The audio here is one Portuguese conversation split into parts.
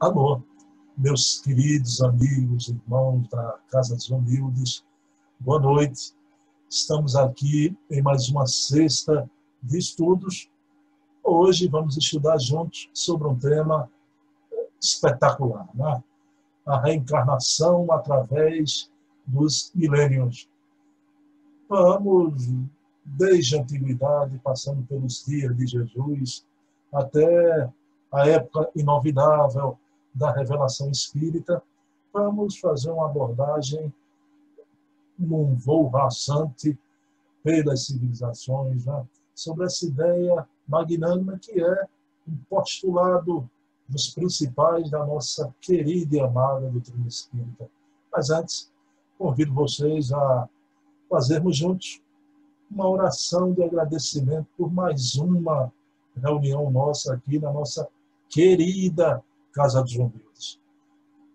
Alô, meus queridos amigos, irmãos da Casa dos Humildes, boa noite. Estamos aqui em mais uma sexta de estudos. Hoje vamos estudar juntos sobre um tema espetacular, né? a reencarnação através dos milênios. Vamos, desde a antiguidade, passando pelos dias de Jesus, até a época inovidável da revelação espírita, vamos fazer uma abordagem num voo rasante pelas civilizações, né? sobre essa ideia magnânima que é um postulado dos principais da nossa querida e amada doutrina espírita. Mas antes, convido vocês a fazermos juntos uma oração de agradecimento por mais uma reunião nossa aqui na nossa querida Casa dos Humildes.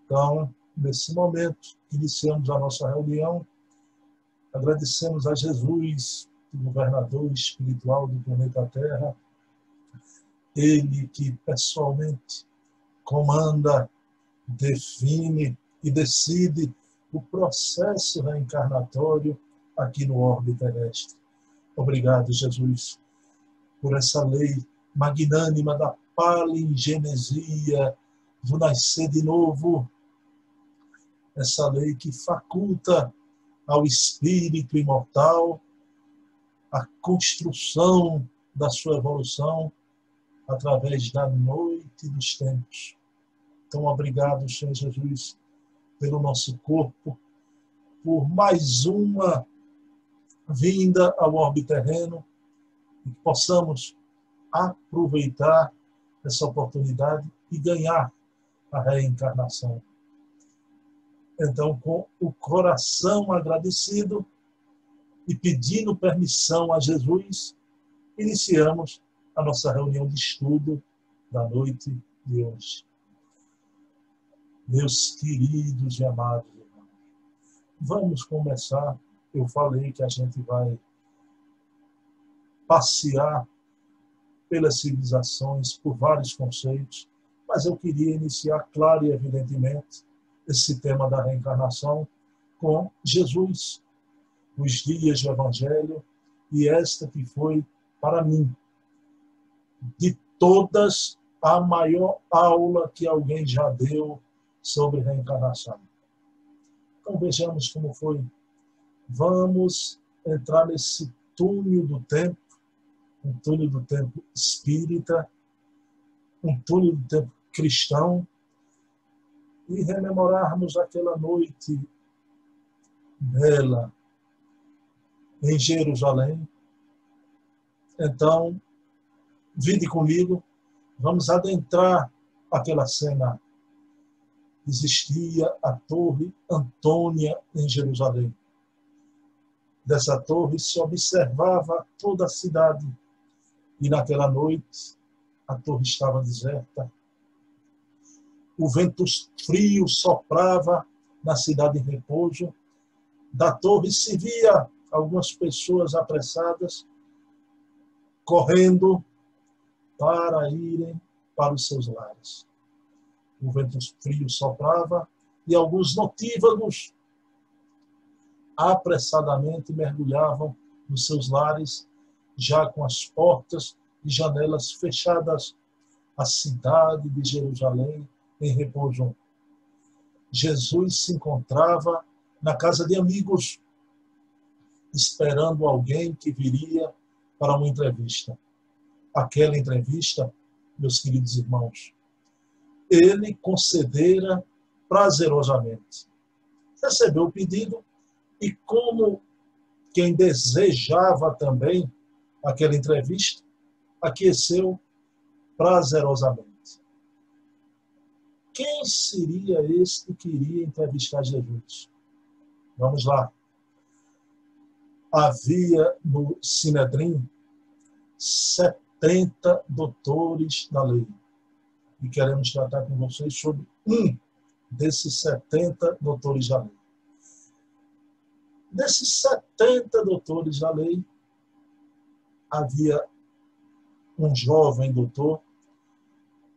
Então, nesse momento, iniciamos a nossa reunião. Agradecemos a Jesus, o governador espiritual do planeta Terra, ele que pessoalmente comanda, define e decide o processo reencarnatório aqui no orbe terrestre. Obrigado, Jesus, por essa lei magnânima da palingenesia, do nascer de novo, essa lei que faculta ao espírito imortal a construção da sua evolução através da noite dos tempos. Então, obrigado, Senhor Jesus, pelo nosso corpo, por mais uma vinda ao orbe terreno, e que possamos aproveitar essa oportunidade e ganhar a reencarnação. Então, com o coração agradecido e pedindo permissão a Jesus, iniciamos a nossa reunião de estudo da noite de hoje. Meus queridos e amados irmãos, vamos começar. Eu falei que a gente vai passear pelas civilizações, por vários conceitos, mas eu queria iniciar, claro e evidentemente, esse tema da reencarnação com Jesus, os dias do Evangelho, e esta que foi, para mim, de todas, a maior aula que alguém já deu sobre reencarnação. Então vejamos como foi. Vamos entrar nesse túnel do tempo um túnel do tempo espírita, um túnel do tempo cristão, e rememorarmos aquela noite bela em Jerusalém. Então, vinde comigo, vamos adentrar aquela cena. Existia a Torre Antônia em Jerusalém. Dessa torre se observava toda a cidade e naquela noite a torre estava deserta. O vento frio soprava na cidade em repouso. Da torre se via algumas pessoas apressadas correndo para irem para os seus lares. O vento frio soprava e alguns notívagos apressadamente mergulhavam nos seus lares já com as portas e janelas fechadas, a cidade de Jerusalém em repouso. Jesus se encontrava na casa de amigos, esperando alguém que viria para uma entrevista. Aquela entrevista, meus queridos irmãos, ele concedera prazerosamente. Recebeu o pedido e, como quem desejava também aquela entrevista, aqueceu prazerosamente. Quem seria este que iria entrevistar Jesus? Vamos lá. Havia no Sinedrim 70 doutores da lei. E queremos tratar com vocês sobre um desses 70 doutores da lei. Desses 70 doutores da lei, havia um jovem doutor,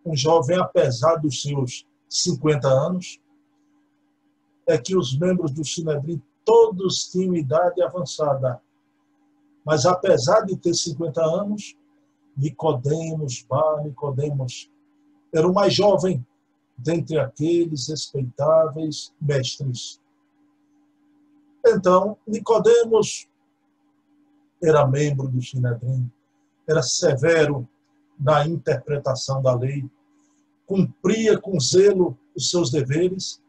um jovem, apesar dos seus 50 anos, é que os membros do Sinedrim todos tinham idade avançada. Mas apesar de ter 50 anos, Nicodemos, Bar Nicodemos, era o mais jovem dentre aqueles respeitáveis mestres. Então, Nicodemos era membro do Sinedrim, era severo na interpretação da lei, cumpria com zelo os seus deveres,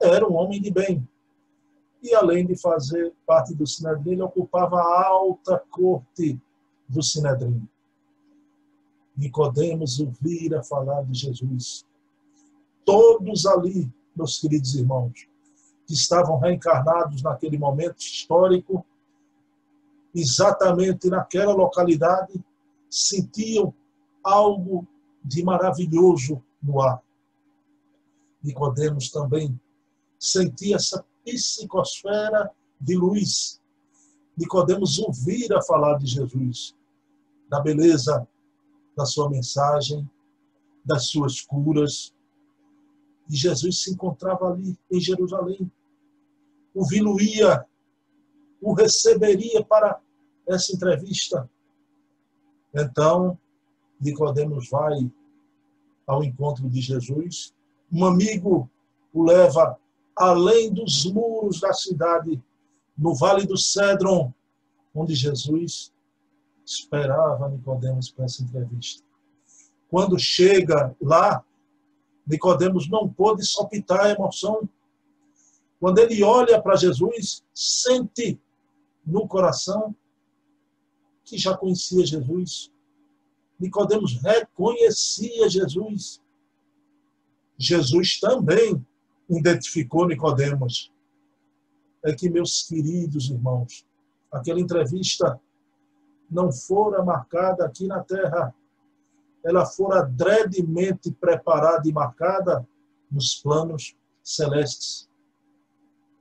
era um homem de bem. E além de fazer parte do Sinedrim, ele ocupava a alta corte do Sinedrim. Nicodemos ouvira falar de Jesus. Todos ali, meus queridos irmãos, que estavam reencarnados naquele momento histórico, exatamente naquela localidade, sentiam algo de maravilhoso no ar. Nicodemos também sentia essa psicosfera de luz. Nicodemos ouvira falar de Jesus, da beleza da sua mensagem, das suas curas. E Jesus se encontrava ali em Jerusalém. O viluía, o receberia para essa entrevista. Então, Nicodemos vai ao encontro de Jesus. Um amigo o leva além dos muros da cidade, no vale do Cedron, onde Jesus esperava Nicodemos para essa entrevista. Quando chega lá, Nicodemos não pôde sopitar a emoção. Quando ele olha para Jesus, sente no coração que já conhecia Jesus. Nicodemos reconhecia Jesus. Jesus também identificou Nicodemos. É que, meus queridos irmãos, aquela entrevista não fora marcada aqui na terra, ela fora adredemente preparada e marcada nos planos celestes.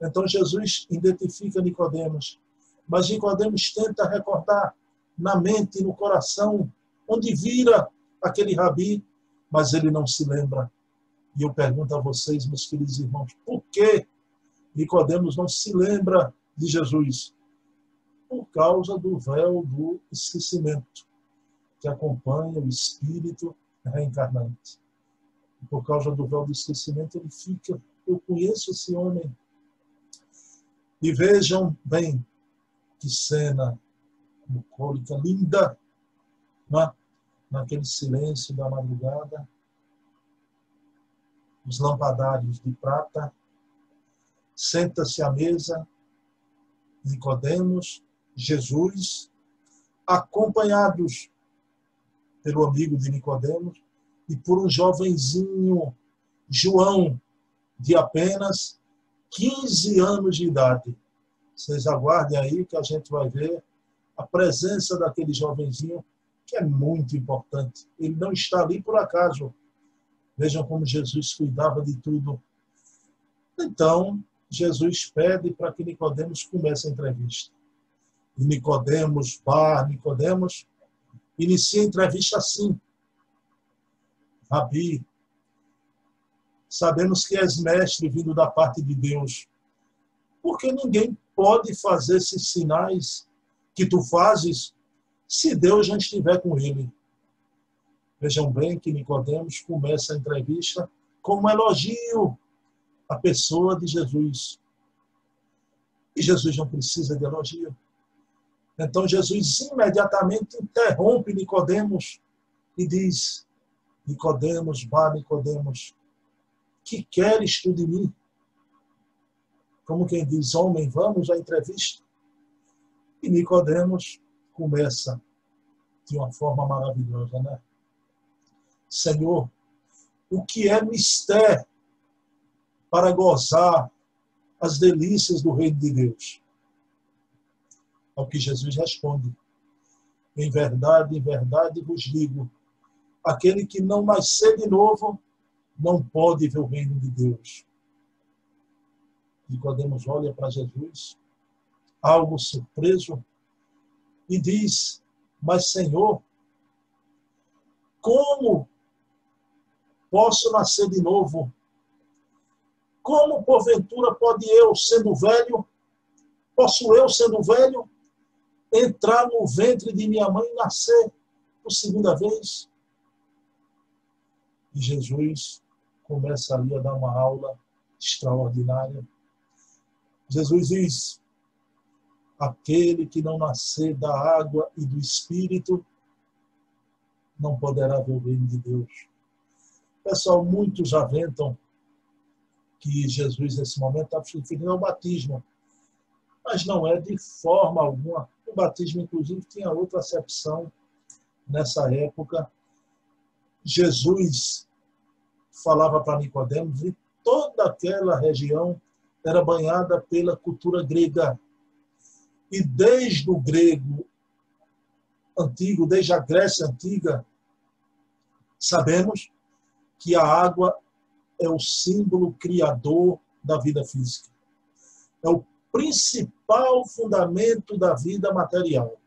Então Jesus identifica Nicodemos, mas Nicodemos tenta recordar na mente, no coração, onde vira aquele rabi, mas ele não se lembra. E eu pergunto a vocês, meus queridos irmãos, por que Nicodemos não se lembra de Jesus? por causa do véu do esquecimento que acompanha o espírito reencarnante. Por causa do véu do esquecimento, ele fica, eu conheço esse homem. E vejam bem que cena bucólica linda, né? naquele silêncio da madrugada, os lampadários de prata, senta-se à mesa, Nicodemos, Jesus, acompanhados pelo amigo de Nicodemos e por um jovenzinho, João, de apenas 15 anos de idade. Vocês aguardem aí que a gente vai ver a presença daquele jovenzinho, que é muito importante. Ele não está ali por acaso. Vejam como Jesus cuidava de tudo. Então, Jesus pede para que Nicodemos comece a entrevista. Nicodemos, Bar, Nicodemos, inicia a entrevista assim. Rabi, sabemos que és mestre vindo da parte de Deus, porque ninguém pode fazer esses sinais que tu fazes se Deus já estiver com ele. Vejam bem que Nicodemos começa a entrevista com um elogio à pessoa de Jesus. E Jesus não precisa de elogio. Então Jesus imediatamente interrompe Nicodemos e diz: Nicodemos, vá Nicodemos, que queres tu de mim? Como quem diz, homem, vamos à entrevista. E Nicodemos começa de uma forma maravilhosa, né? Senhor, o que é mistério para gozar as delícias do reino de Deus? Ao que Jesus responde: Em verdade, em verdade vos digo: aquele que não nascer de novo não pode ver o reino de Deus. Nicodemos olha para Jesus, algo surpreso, e diz: Mas Senhor, como posso nascer de novo como porventura pode eu, sendo velho, posso eu, sendo velho, entrar no ventre de minha mãe e nascer por segunda vez? E Jesus começa ali a dar uma aula extraordinária. Jesus diz: aquele que não nascer da água e do Espírito não poderá ver o reino de Deus. Pessoal, muitos aventam que Jesus, nesse momento, está referindo ao batismo. Mas não é de forma alguma. O batismo, inclusive, tinha outra acepção nessa época. Jesus falava para Nicodemos e toda aquela região era banhada pela cultura grega. E desde o grego antigo, desde a Grécia antiga, sabemos que a água é o símbolo criador da vida física. É o principal fundamento da vida material.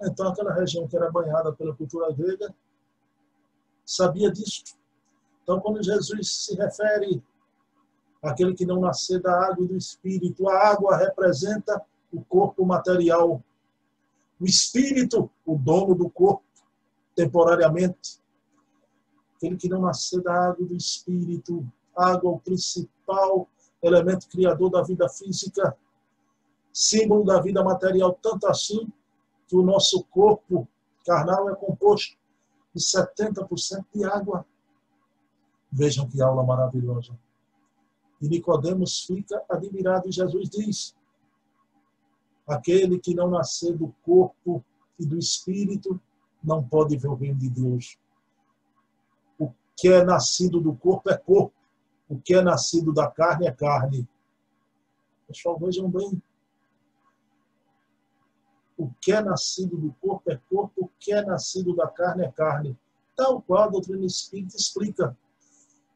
Então, aquela região que era banhada pela cultura grega sabia disso. Então, quando Jesus se refere àquele que não nascer da água e do espírito, a água representa o corpo material. O espírito, o dono do corpo, temporariamente aquele que não nascer da água do Espírito, água, o principal elemento criador da vida física, símbolo da vida material, tanto assim que o nosso corpo carnal é composto de 70% de água. Vejam que aula maravilhosa. E Nicodemos fica admirado e Jesus diz: aquele que não nascer do corpo e do espírito não pode ver o reino de Deus que é nascido do corpo é corpo, o que é nascido da carne é carne. Pessoal, vejam bem. O que é nascido do corpo é corpo, o que é nascido da carne é carne. Tal qual a doutrina espírita explica.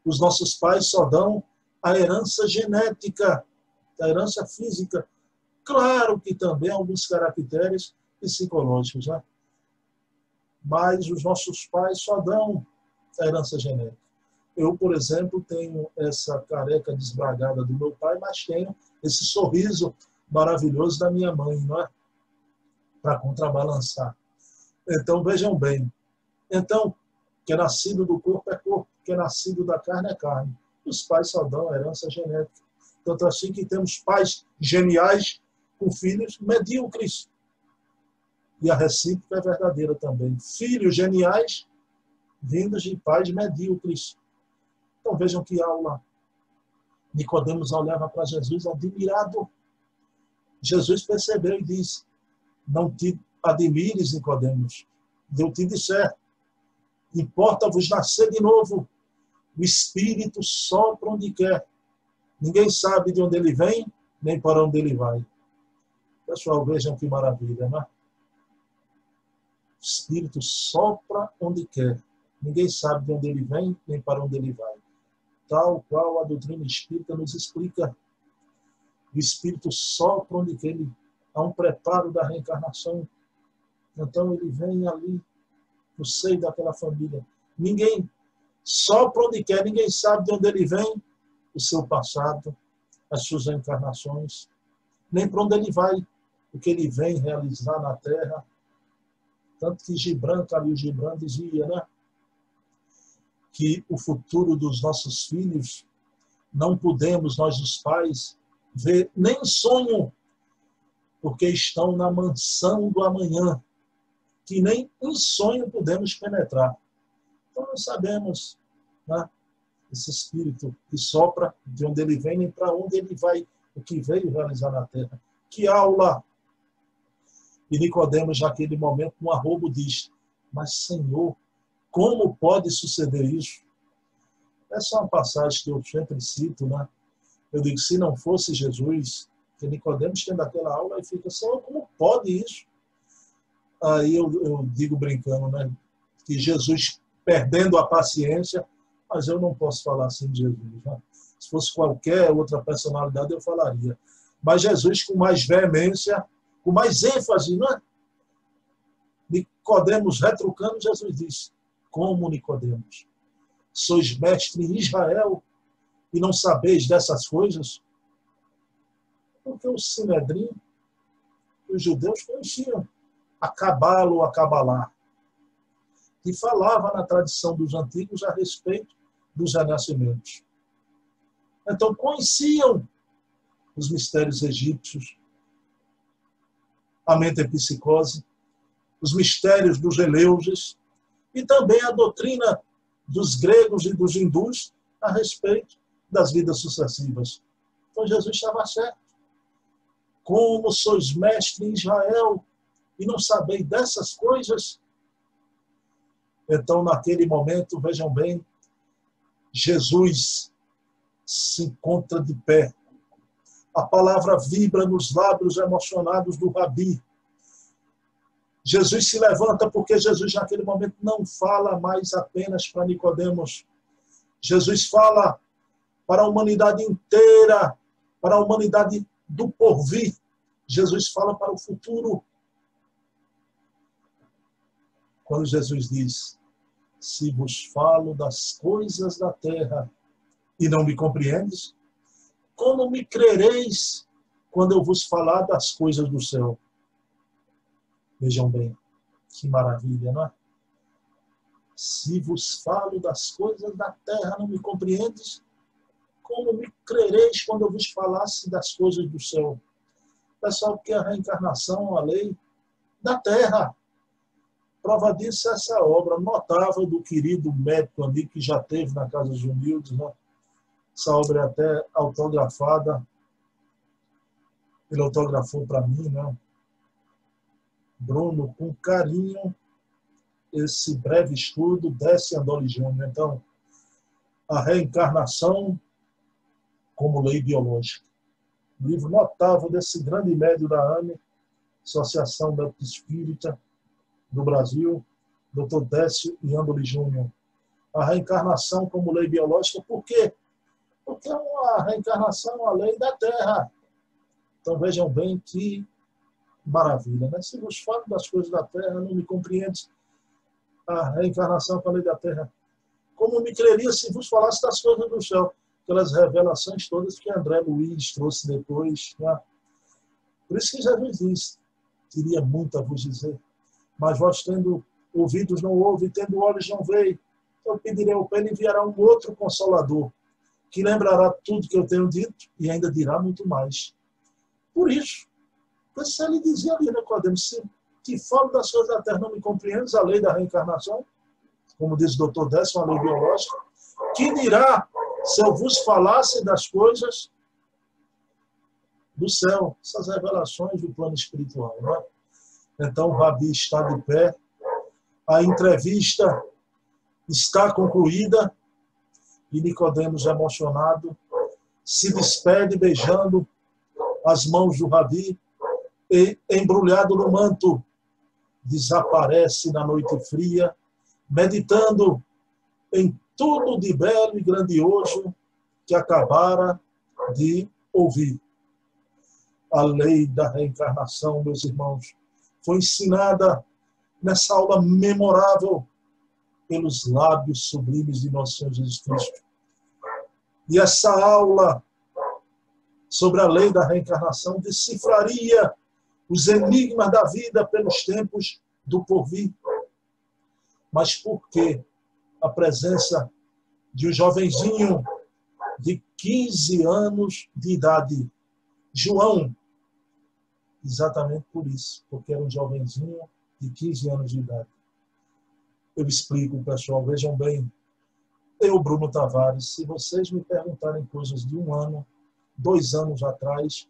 Os nossos pais só dão a herança genética, a herança física. Claro que também alguns caracteres psicológicos, né? Mas os nossos pais só dão a herança genética. Eu, por exemplo, tenho essa careca desbragada do meu pai, mas tenho esse sorriso maravilhoso da minha mãe, não é? Para contrabalançar. Então, vejam bem. Então, que é nascido do corpo é corpo, que é nascido da carne é carne. Os pais só dão herança genética. Tanto assim que temos pais geniais com filhos medíocres. E a recíproca é verdadeira também. Filhos geniais vindas de pais medíocres. Então vejam que aula. Nicodemos olhava para Jesus admirado. Jesus percebeu e disse: Não te admires, Nicodemos. Eu te disser, importa-vos nascer de novo. O Espírito sopra onde quer. Ninguém sabe de onde ele vem, nem para onde ele vai. Pessoal, vejam que maravilha, né? O Espírito sopra onde quer. Ninguém sabe de onde ele vem nem para onde ele vai. Tal qual a doutrina espírita nos explica. O espírito sopra onde ele há um preparo da reencarnação. Então ele vem ali no seio daquela família. Ninguém sopra onde quer, ninguém sabe de onde ele vem, o seu passado, as suas encarnações, nem para onde ele vai, o que ele vem realizar na terra. Tanto que Gibran, Calil Gibran dizia, né? que o futuro dos nossos filhos não podemos, nós os pais, ver nem sonho, porque estão na mansão do amanhã, que nem em sonho podemos penetrar. Então não sabemos né, esse espírito que sopra, de onde ele vem, nem para onde ele vai, o que veio realizar na terra. Que aula! E Nicodemos, naquele momento, com arrobo, diz: Mas, Senhor, como pode suceder isso? Essa é uma passagem que eu sempre cito, né? Eu digo, se não fosse Jesus, que Nicodemos tendo aquela aula e fica, Senhor, como pode isso? Aí eu, eu digo brincando, né? Que Jesus perdendo a paciência, mas eu não posso falar assim de Jesus. Né? Se fosse qualquer outra personalidade, eu falaria. Mas Jesus, com mais veemência, com mais ênfase, não é? Nicodemos retrucando, Jesus disse: como Nicodemos. Sois mestre em Israel e não sabeis dessas coisas? Porque o Sinedrim, os judeus conheciam a Cabala ou a Cabalá, que falava na tradição dos antigos a respeito dos renascimentos. Então, conheciam os mistérios egípcios, a metempsicose, os mistérios dos Eleuses e também a doutrina dos gregos e dos hindus a respeito das vidas sucessivas. Então Jesus estava certo. Como sois mestre em Israel e não sabeis dessas coisas? Então, naquele momento, vejam bem, Jesus se encontra de pé. A palavra vibra nos lábios emocionados do Rabi. Jesus se levanta porque Jesus naquele momento não fala mais apenas para Nicodemos. Jesus fala para a humanidade inteira, para a humanidade do porvir. Jesus fala para o futuro. Quando Jesus diz: Se vos falo das coisas da terra e não me compreendes, como me crereis quando eu vos falar das coisas do céu? Vejam bem, que maravilha, não é? Se vos falo das coisas da terra, não me compreendes? Como me crereis quando eu vos falasse das coisas do céu? Pessoal, que a reencarnação, a lei da terra. Prova disso é essa obra notável do querido médico ali que já teve na Casa dos Humildes, né? Essa obra é até autografada. Ele autografou para mim, né? Bruno, com carinho, esse breve estudo desse Andoli Júnior. Então, a reencarnação como lei biológica. livro notável desse grande médio da AME, Associação da Espírita do Brasil, Dr. Décio Andoli Júnior. A reencarnação como lei biológica, por quê? Porque é uma reencarnação, uma lei da Terra. Então vejam bem que maravilha. Né? Se vos falo das coisas da Terra, não me compreendes a reencarnação com a lei da Terra. Como me creria se vos falasse das coisas do céu? Pelas revelações todas que André Luiz trouxe depois. Né? Por isso que Jesus disse, teria muito a vos dizer, mas vós tendo ouvidos não ouve, tendo olhos não veem. Eu pedirei ao Pai, ele enviará um outro consolador, que lembrará tudo que eu tenho dito e ainda dirá muito mais. Por isso, ele dizia ali, né, Codemos, se te falo das coisas da terra, não me compreendes a lei da reencarnação, como diz o doutor Décio, uma lei biológica, que dirá se eu vos falasse das coisas do céu, essas revelações do plano espiritual. Né? Então, o Rabi está de pé, a entrevista está concluída e Nicodemos, emocionado, se despede beijando as mãos do Rabi e, embrulhado no manto, desaparece na noite fria, meditando em tudo de belo e grandioso que acabara de ouvir. A lei da reencarnação, meus irmãos, foi ensinada nessa aula memorável pelos lábios sublimes de nosso Senhor Jesus Cristo. E essa aula sobre a lei da reencarnação decifraria os enigmas da vida pelos tempos do porvir. Mas por que a presença de um jovenzinho de 15 anos de idade? João, exatamente por isso, porque era um jovenzinho de 15 anos de idade. Eu explico, pessoal, vejam bem. Eu, Bruno Tavares, se vocês me perguntarem coisas de um ano, dois anos atrás,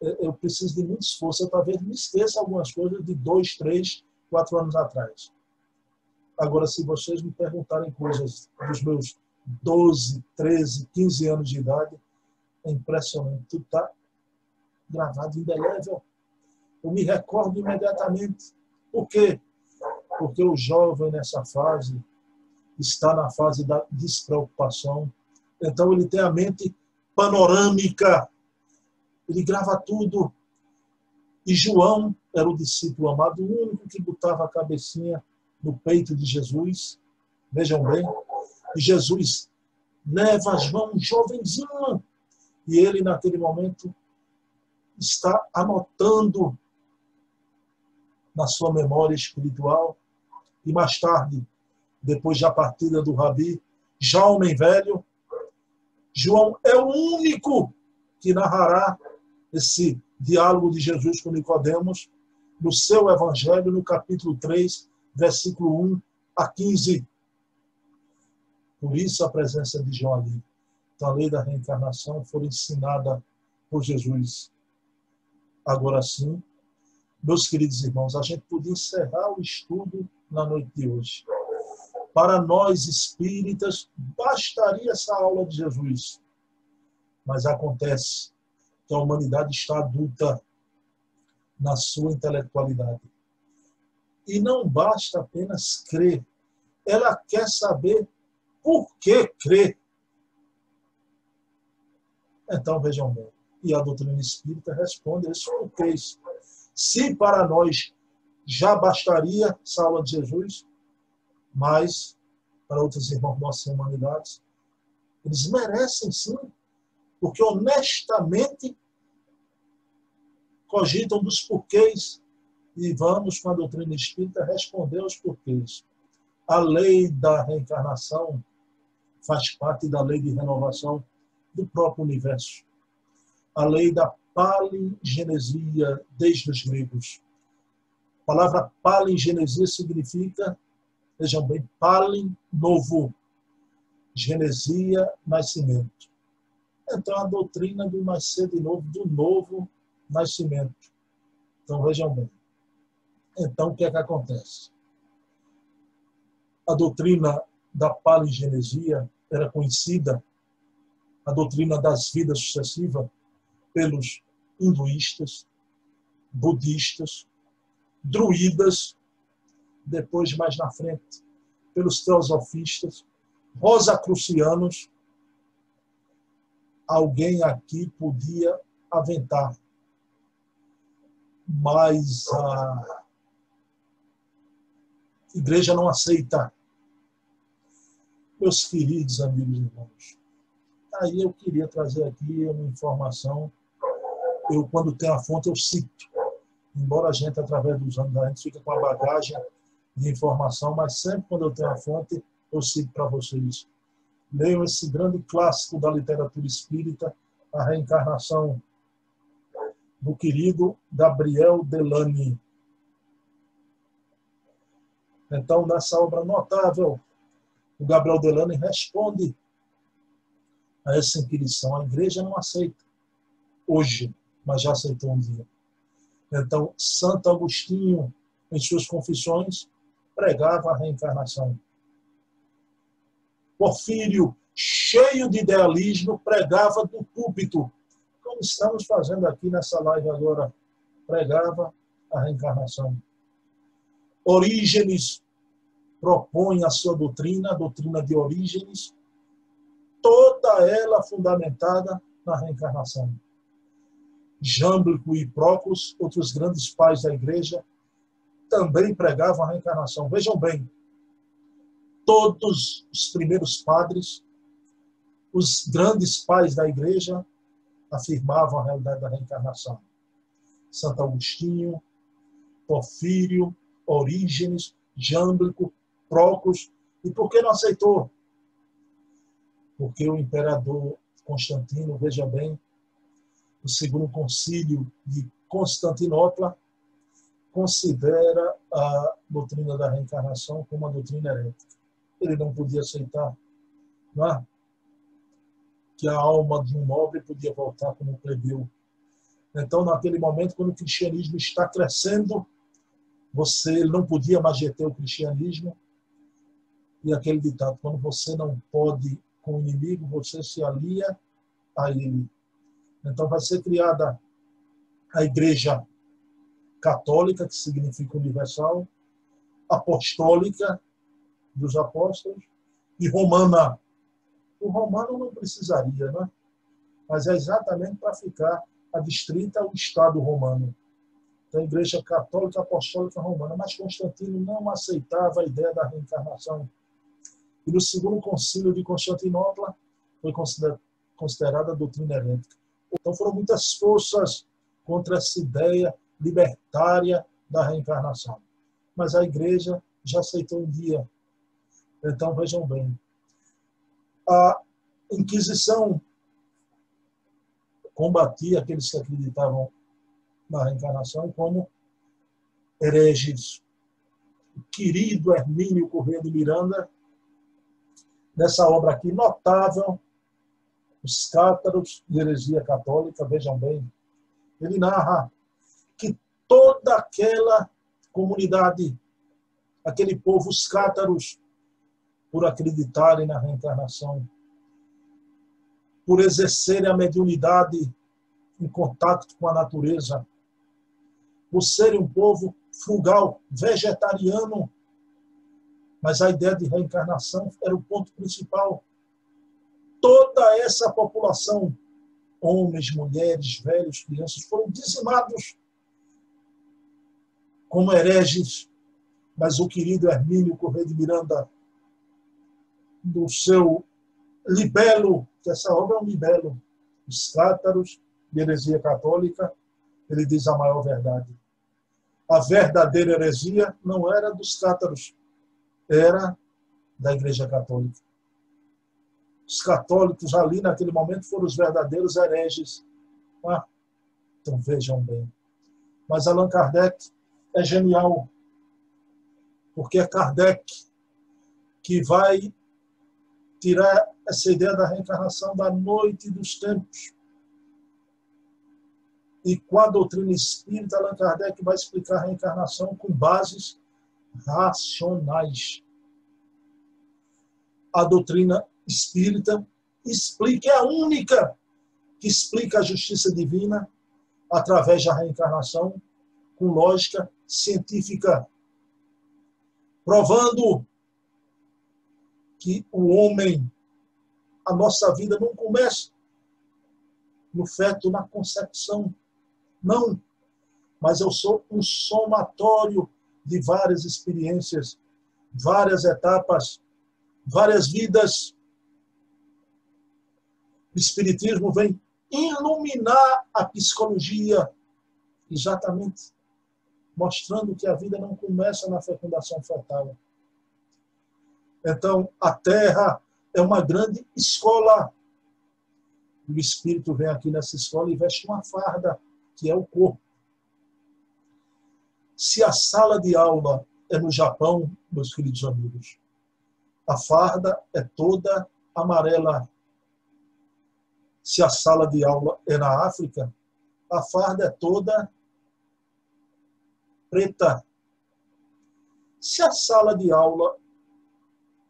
eu preciso de muito esforço. Eu talvez me esqueça algumas coisas de dois, três, quatro anos atrás. Agora, se vocês me perguntarem coisas dos meus 12, 13, 15 anos de idade, é impressionante. Tudo está gravado indelével. Eu me recordo imediatamente. Por quê? Porque o jovem nessa fase está na fase da despreocupação. Então ele tem a mente panorâmica ele grava tudo. E João era o discípulo amado, o único que botava a cabecinha no peito de Jesus. Vejam bem. E Jesus leva João jovenzinho. E ele, naquele momento, está anotando na sua memória espiritual. E mais tarde, depois da partida do Rabi, já homem velho, João é o único que narrará esse diálogo de Jesus com Nicodemos no seu evangelho, no capítulo 3, versículo 1 a 15. Por isso a presença de João ali. Então, a lei da reencarnação foi ensinada por Jesus. Agora sim, meus queridos irmãos, a gente podia encerrar o estudo na noite de hoje. Para nós espíritas, bastaria essa aula de Jesus. Mas acontece que a humanidade está adulta na sua intelectualidade. E não basta apenas crer, ela quer saber por que crer. Então vejam bem, e a doutrina espírita responde a esses porquês. Se para nós já bastaria essa de Jesus, mas para outros irmãos nossas humanidades, eles merecem sim, porque honestamente cogitam dos porquês e vamos, com a doutrina espírita, responder aos porquês. A lei da reencarnação faz parte da lei de renovação do próprio universo. A lei da palingenesia desde os gregos. A palavra palingenesia significa, vejam bem, palin, novo, genesia, nascimento. Então, a doutrina do nascer de novo, do novo nascimento. Então, vejam bem. Então, o que é que acontece? A doutrina da palingenesia era conhecida, a doutrina das vidas sucessivas, pelos hinduístas, budistas, druidas, depois, mais na frente, pelos teosofistas, rosacrucianos. Alguém aqui podia aventar mas a igreja não aceita. Meus queridos amigos e irmãos, aí eu queria trazer aqui uma informação. Eu, quando tenho a fonte, eu cito. Embora a gente, através dos anos, a gente fica com a bagagem de informação, mas sempre quando eu tenho a fonte, eu cito para vocês. Leiam esse grande clássico da literatura espírita, A Reencarnação do querido Gabriel Delany. Então, nessa obra notável, o Gabriel Delany responde a essa inquirição. A igreja não aceita hoje, mas já aceitou um dia. Então, Santo Agostinho, em suas confissões, pregava a reencarnação. Porfírio, cheio de idealismo, pregava do púlpito como estamos fazendo aqui nessa live agora, pregava a reencarnação. Orígenes propõe a sua doutrina, a doutrina de Orígenes, toda ela fundamentada na reencarnação. Jâmblico e Próclus, outros grandes pais da igreja, também pregavam a reencarnação. Vejam bem, todos os primeiros padres, os grandes pais da igreja, afirmavam a realidade da reencarnação. Santo Agostinho, Porfírio, Orígenes, Jâmblico, Procos. E por que não aceitou? Porque o imperador Constantino, veja bem, o segundo concílio de Constantinopla considera a doutrina da reencarnação como uma doutrina herética. Ele não podia aceitar. Não é? que a alma de um nobre podia voltar como plebeu. Então, naquele momento, quando o cristianismo está crescendo, você não podia mais deter o cristianismo. E aquele ditado, quando você não pode com o inimigo, você se alia a ele. Então vai ser criada a igreja católica, que significa universal, apostólica dos apóstolos, e romana, o romano não precisaria, né? mas é exatamente para ficar adstrita ao Estado romano. Então, a Igreja Católica Apostólica Romana. Mas Constantino não aceitava a ideia da reencarnação. E no segundo concílio de Constantinopla, foi considerada doutrina herêtica. Então foram muitas forças contra essa ideia libertária da reencarnação. Mas a igreja já aceitou um dia. Então vejam bem. A Inquisição combatia aqueles que acreditavam na reencarnação como hereges. O querido Hermínio Corrêa de Miranda, nessa obra aqui notável, Os Cátaros de Heresia Católica, vejam bem, ele narra que toda aquela comunidade, aquele povo, os cátaros, por acreditarem na reencarnação, por exercerem a mediunidade em contato com a natureza, por serem um povo frugal, vegetariano, mas a ideia de reencarnação era o ponto principal. Toda essa população, homens, mulheres, velhos, crianças, foram dizimados como hereges, mas o querido Hermínio Correia de Miranda, do seu libelo, que essa obra é um libelo, os cátaros de heresia católica, ele diz a maior verdade a verdadeira heresia não era dos cátaros, era da Igreja Católica. Os católicos ali naquele momento foram os verdadeiros hereges. Ah, então vejam bem. Mas Allan Kardec é genial, porque é Kardec que vai tirar essa ideia da reencarnação da noite dos tempos e com a doutrina espírita, Allan Kardec vai explicar a reencarnação com bases racionais. A doutrina espírita explica, é a única que explica a justiça divina através da reencarnação com lógica científica, provando que o homem, a nossa vida não começa no feto, na concepção, não. Mas eu sou um somatório de várias experiências, várias etapas, várias vidas. O Espiritismo vem iluminar a psicologia, exatamente mostrando que a vida não começa na fecundação fetal. Então, a Terra é uma grande escola. O Espírito vem aqui nessa escola e veste uma farda que é o corpo. Se a sala de aula é no Japão, meus queridos amigos, a farda é toda amarela. Se a sala de aula é na África, a farda é toda preta. Se a sala de aula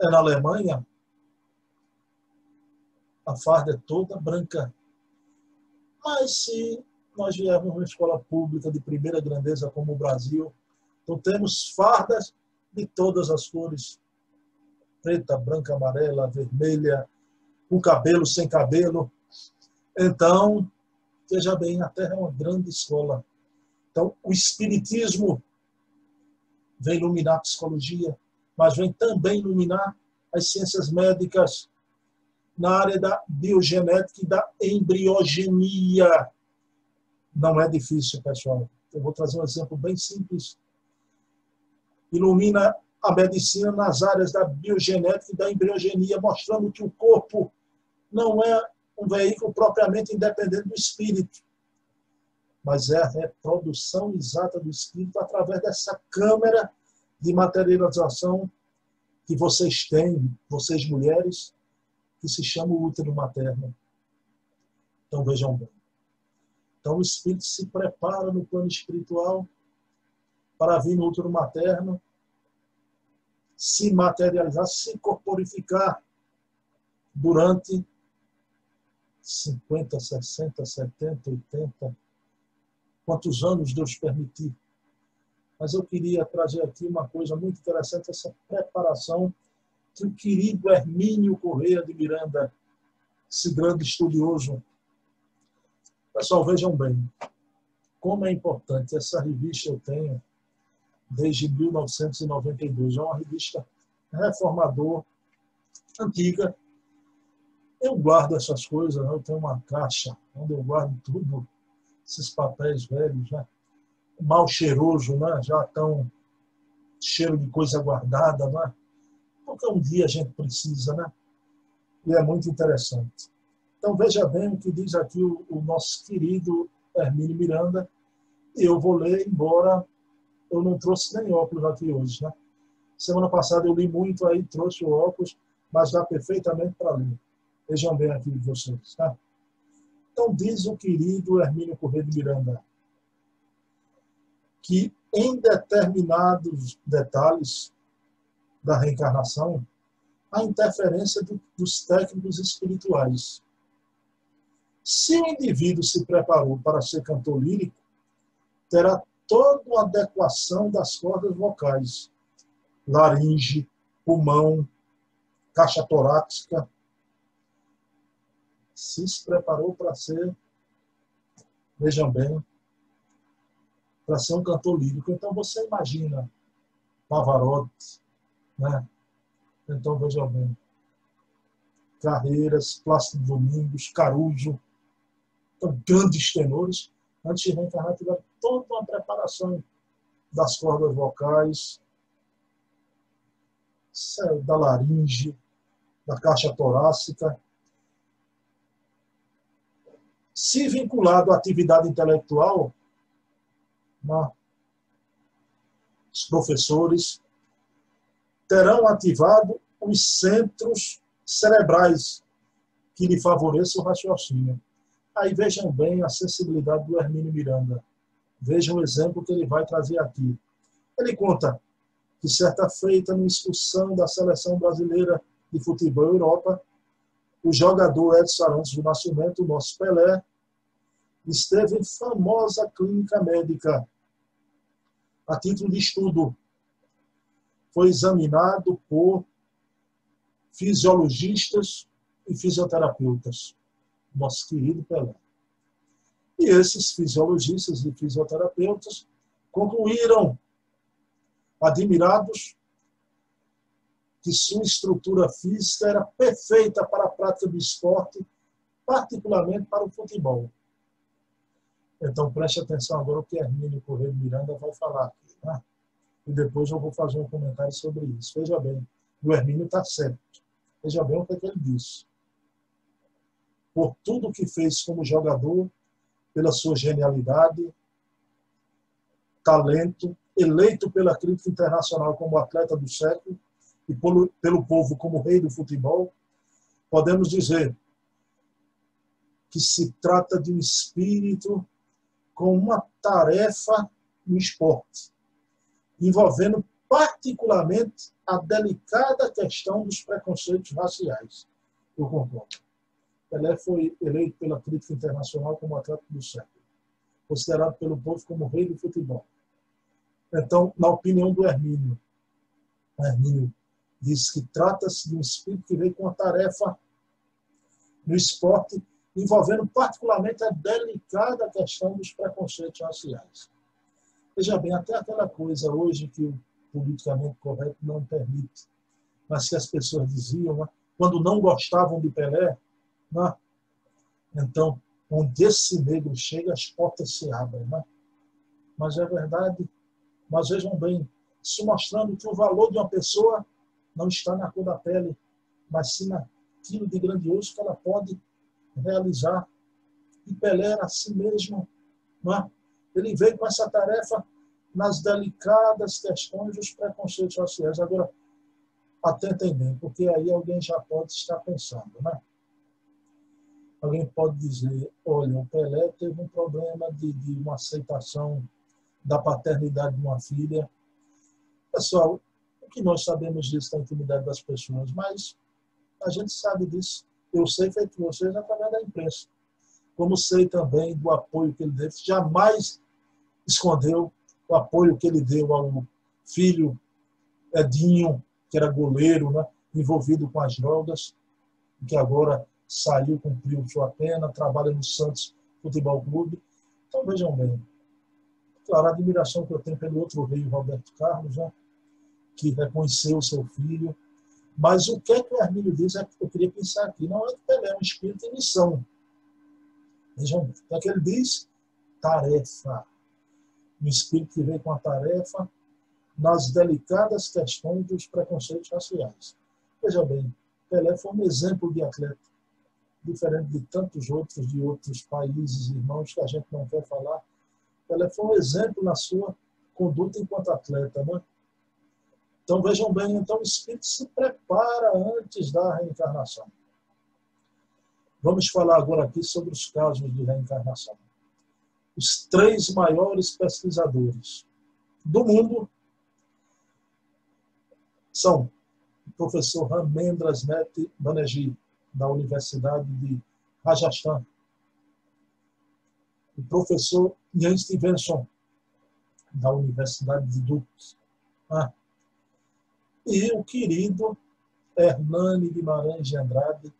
é na Alemanha, a farda é toda branca. Mas se nós viemos uma escola pública de primeira grandeza como o Brasil. Então temos fardas de todas as cores: preta, branca, amarela, vermelha, com cabelo, sem cabelo. Então, veja bem, a Terra é uma grande escola. Então, o Espiritismo vem iluminar a psicologia, mas vem também iluminar as ciências médicas na área da biogenética e da embriogenia. Não é difícil, pessoal. Eu vou trazer um exemplo bem simples. Ilumina a medicina nas áreas da biogenética e da embriogenia, mostrando que o corpo não é um veículo propriamente independente do espírito, mas é a reprodução exata do espírito através dessa câmera de materialização que vocês têm, vocês mulheres, que se chama o útero materno. Então vejam bem. Então o espírito se prepara no plano espiritual para vir no útero materno, se materializar, se corporificar durante 50, 60, 70, 80, quantos anos Deus permitir. Mas eu queria trazer aqui uma coisa muito interessante, essa preparação que o querido Hermínio Correia de Miranda, esse grande estudioso, Pessoal, vejam bem como é importante. Essa revista eu tenho desde 1992. É uma revista reformador, antiga, Eu guardo essas coisas, eu tenho uma caixa onde eu guardo tudo, esses papéis velhos, né? mal cheiroso, né? já tão cheiro de coisa guardada, né? porque um dia a gente precisa, né? E é muito interessante. Então veja bem o que diz aqui o, o nosso querido Hermínio Miranda, e eu vou ler, embora eu não trouxe nem óculos aqui hoje, né? Semana passada eu li muito aí, trouxe o óculos, mas dá perfeitamente para ler. Vejam bem aqui vocês, tá? Então diz o querido Hermínio Correia de Miranda que em determinados detalhes da reencarnação, a interferência do, dos técnicos espirituais. Se o indivíduo se preparou para ser cantor lírico, terá toda a adequação das cordas vocais, laringe, pulmão, caixa torácica. Se preparou para ser, vejam bem, para ser um cantor lírico. Então você imagina Pavarotti, né? Então vejam bem. Carreiras, Plácido Domingos, Caruso, então, grandes tenores, antes de reencarnar, tiveram toda uma preparação das cordas vocais, da laringe, da caixa torácica. Se vinculado à atividade intelectual, né, os professores terão ativado os centros cerebrais que lhe favoreçam o raciocínio. Aí vejam bem a sensibilidade do Hermínio Miranda. Vejam o exemplo que ele vai trazer aqui. Ele conta que certa feita, na excursão da seleção brasileira de futebol Europa, o jogador Edson Arantes do Nascimento, o nosso Pelé, esteve em famosa clínica médica a título de estudo. Foi examinado por fisiologistas e fisioterapeutas. Nosso querido Pelé. E esses fisiologistas e fisioterapeutas concluíram admirados que sua estrutura física era perfeita para prática do esporte, particularmente para o futebol. Então preste atenção agora o que Hermínio Correia Miranda vai falar aqui. Tá? E depois eu vou fazer um comentário sobre isso. Veja bem, o Hermínio está certo. Veja bem o que, é que ele disse. Por tudo que fez como jogador, pela sua genialidade, talento, eleito pela crítica internacional como atleta do século e pelo, pelo povo como rei do futebol, podemos dizer que se trata de um espírito com uma tarefa no esporte, envolvendo particularmente a delicada questão dos preconceitos raciais. Eu concordo. Pelé foi eleito pela crítica internacional como atleta do século, considerado pelo povo como rei do futebol. Então, na opinião do Hermínio, Hermínio diz que trata-se de um espírito que veio com a tarefa no esporte envolvendo particularmente a delicada questão dos preconceitos raciais. Veja bem, até aquela coisa hoje que o politicamente correto não permite, mas que as pessoas diziam, né? quando não gostavam de Pelé, né? então, onde esse negro chega, as portas se abrem. Né? Mas é verdade, mas vejam bem, isso mostrando que o valor de uma pessoa não está na cor da pele, mas sim naquilo de grandioso que ela pode realizar. E Pelé era assim mesmo. É? Ele veio com essa tarefa nas delicadas questões dos preconceitos sociais. Agora, atentem bem, porque aí alguém já pode estar pensando, né? Alguém pode dizer, olha, o Pelé teve um problema de, de uma aceitação da paternidade de uma filha. Pessoal, que nós sabemos disso da intimidade das pessoas, mas a gente sabe disso eu sei feito vocês através da imprensa. Como sei também do apoio que ele deu. Jamais escondeu o apoio que ele deu ao filho Edinho, que era goleiro, né, envolvido com as drogas, que agora saiu, cumpriu sua pena, trabalha no Santos Futebol Clube. Então vejam bem. Claro, a admiração que eu tenho pelo outro rei, Roberto Carlos, né, que reconheceu o seu filho, Mas o que é que o Hermínio diz é que eu queria pensar aqui. Não é que Pelé é um espírito em missão. Vejam, o que é que ele diz? Tarefa. Um espírito que vem com a tarefa nas delicadas questões dos preconceitos raciais. Veja bem, Pelé foi um exemplo de atleta, diferente de tantos outros de outros países, irmãos, que a gente não quer falar. Pelé foi um exemplo na sua conduta enquanto atleta, né? Então vejam bem, então o espírito se prepara antes da reencarnação. Vamos falar agora aqui sobre os casos de reencarnação. Os três maiores pesquisadores do mundo são o professor Ramendras Neti Banerjee, da Universidade de Rajasthan, o professor Ian Stevenson, da Universidade de Duke, ah, e o querido Hernani Guimarães de Andrade,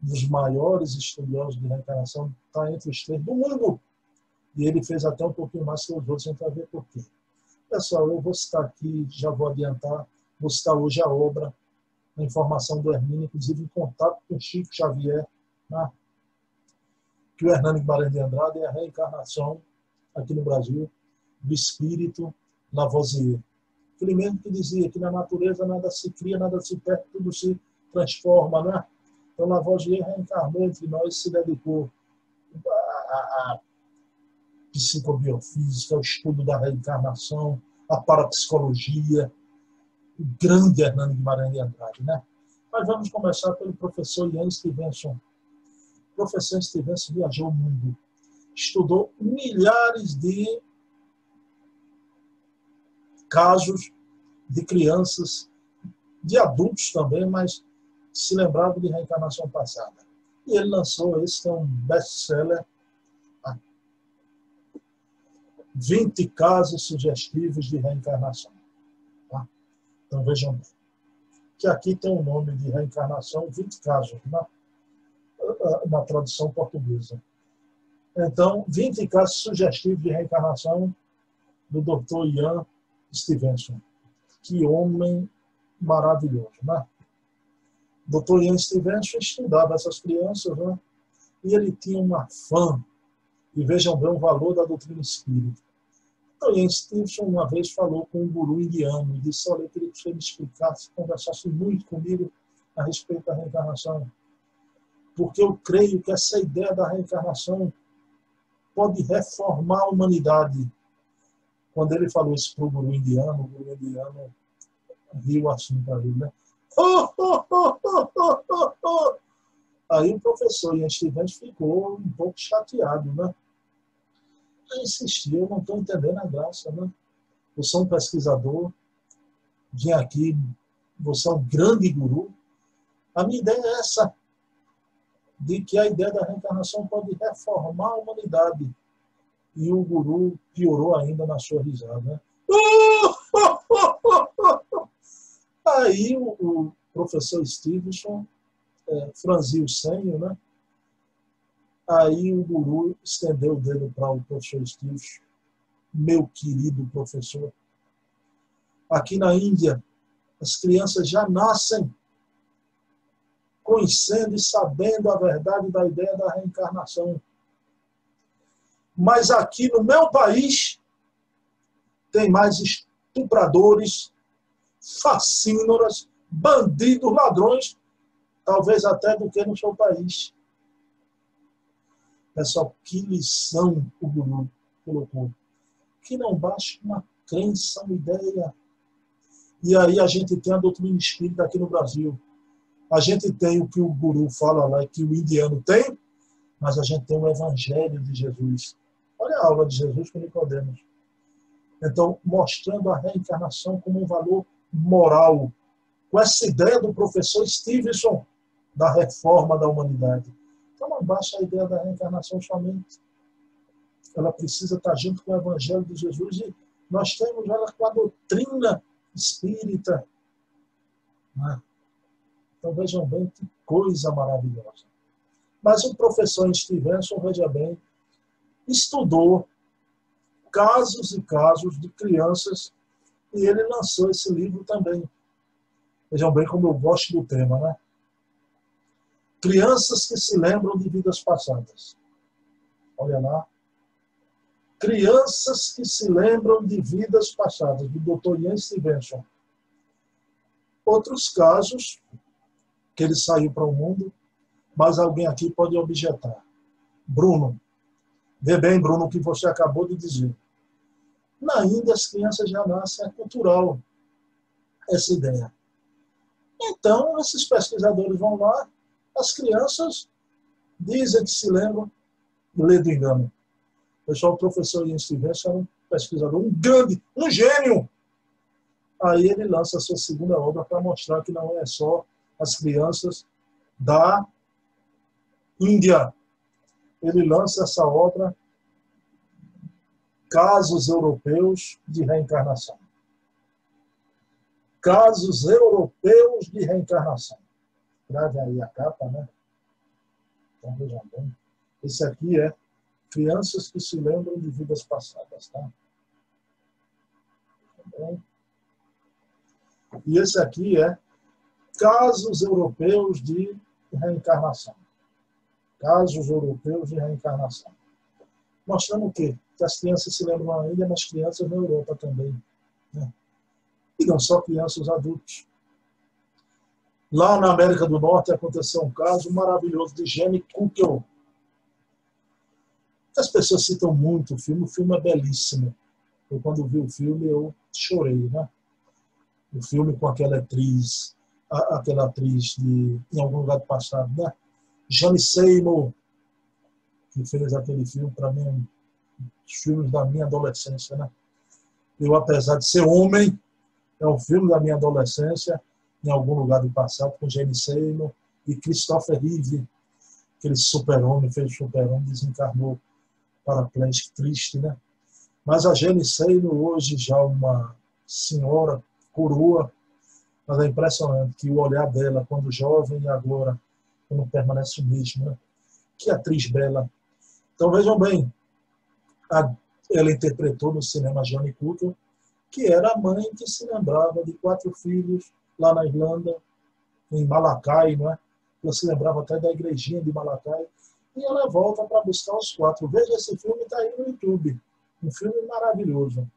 dos maiores estudiosos de reencarnação, está entre os três do mundo. E ele fez até um pouquinho mais que os outros, a gente vai ver por quê. Pessoal, eu vou citar aqui, já vou adiantar, vou citar hoje a obra, a informação do Hermínio, inclusive em contato com Chico Xavier, né? que o Hernani Guimarães de Andrade é a reencarnação aqui no Brasil do espírito Lavoisier. Mesmo que dizia que na natureza nada se cria, nada se perde, tudo se transforma, né? Então Lavoisier reencarnou entre nós e se dedicou a psicobiofísica, o estudo da reencarnação, a parapsicologia, o grande Hernando Guimarães de Andrade, né? Mas vamos começar pelo professor Ian Stevenson. O professor Stevenson viajou o mundo, estudou milhares de casos de crianças, de adultos também, mas se lembravam de reencarnação passada. E ele lançou esse que é um best-seller 20 casos sugestivos de reencarnação. Tá? Então vejam bem. Que aqui tem o um nome de reencarnação, 20 casos, na, na tradução portuguesa. Então, 20 casos sugestivos de reencarnação do Dr. Ian Stevenson. Que homem maravilhoso, né? O Dr. Ian Stevenson estudava essas crianças, né? E ele tinha uma fã. E vejam bem o valor da doutrina espírita. Então, Ian Stevenson uma vez falou com um guru indiano e disse: Olha, eu queria que você me explicasse, conversasse muito comigo a respeito da reencarnação. Porque eu creio que essa ideia da reencarnação pode reformar a humanidade. Quando ele falou isso para o guru indiano, o guru indiano riu assim para ele, né? Aí o professor Ian Stevens ficou um pouco chateado, né? Eu insisti, eu não estou entendendo a graça, né? Eu sou um pesquisador, vim aqui, você é um grande guru. A minha ideia é essa, de que a ideia da reencarnação pode reformar a humanidade. E o guru piorou ainda na sua risada. Aí o, o professor Stevenson é, franziu o senho, né? Aí o guru estendeu o dedo para o professor Stevenson, meu querido professor. Aqui na Índia, as crianças já nascem conhecendo e sabendo a verdade da ideia da reencarnação. Mas aqui no meu país, tem mais estupradores, fascínoras, bandidos, ladrões, talvez até do que no seu país. Pessoal, que lição o Guru colocou. Que não basta uma crença, uma ideia. E aí a gente tem a doutrina espírita aqui no Brasil. A gente tem o que o Guru fala lá, que o indiano tem, mas a gente tem o Evangelho de Jesus. Olha a aula de Jesus com Nicodemos. Então, mostrando a reencarnação como um valor moral, com essa ideia do professor Stevenson da reforma da humanidade. Então, não basta a ideia da reencarnação somente. Ela precisa estar junto com o Evangelho de Jesus e nós temos ela com a doutrina espírita. Né? Então, vejam bem que coisa maravilhosa. Mas o professor Stevenson, veja bem, estudou casos e casos de crianças e ele lançou esse livro também. Vejam bem como eu gosto do tema, né? Crianças que se lembram de vidas passadas. Olha lá. Crianças que se lembram de vidas passadas, do Dr. Ian Stevenson. Outros casos, que ele saiu para o mundo, mas alguém aqui pode objetar. Bruno, vê bem, Bruno, o que você acabou de dizer. Na Índia, as crianças já nascem, é cultural essa ideia. Então, esses pesquisadores vão lá, as crianças dizem que se lembram, lê do engano. Pessoal, o professor Ian Stevens era um pesquisador, um grande, um gênio. Aí ele lança a sua segunda obra para mostrar que não é só as crianças da Índia. Ele lança essa obra Casos Europeus de Reencarnação. Casos Europeus de Reencarnação. Grave aí a capa, né? Então, vejam bem. Esse aqui é Crianças que se lembram de vidas passadas, tá? Tá e esse aqui é Casos Europeus de Reencarnação. Casos Europeus de Reencarnação. Mostrando o quê? Que as crianças se lembram ainda, mas crianças na Europa também. Né? E não só crianças, adultos. Lá na América do Norte aconteceu um caso maravilhoso de Jenny Kukel. As pessoas citam muito o filme, o filme é belíssimo. Eu, quando vi o filme, eu chorei, né? O filme com aquela atriz, aquela atriz de Em Algum Lugar do Passado, né? Jane Seymour, que fez aquele filme, para mim, um dos filmes da minha adolescência, né? Eu, apesar de ser homem, é um filme da minha adolescência, em algum lugar do passado, com Jane Seymour e Christopher Reeve, aquele super-homem, fez super-homem, desencarnou paraplégico, triste, né? Mas a Jane Seymour, hoje já uma senhora, coroa, mas é impressionante que o olhar dela, quando jovem e agora, não permanece o mesmo, né? Que atriz bela. Então vejam bem, a, ela interpretou no cinema Johnny Cooker, que era a mãe que se lembrava de quatro filhos lá na Irlanda, em Malakai, não é? Eu se lembrava até da igrejinha de Malakai. E ela volta para buscar os quatro. Veja esse filme, está aí no YouTube. Um filme maravilhoso.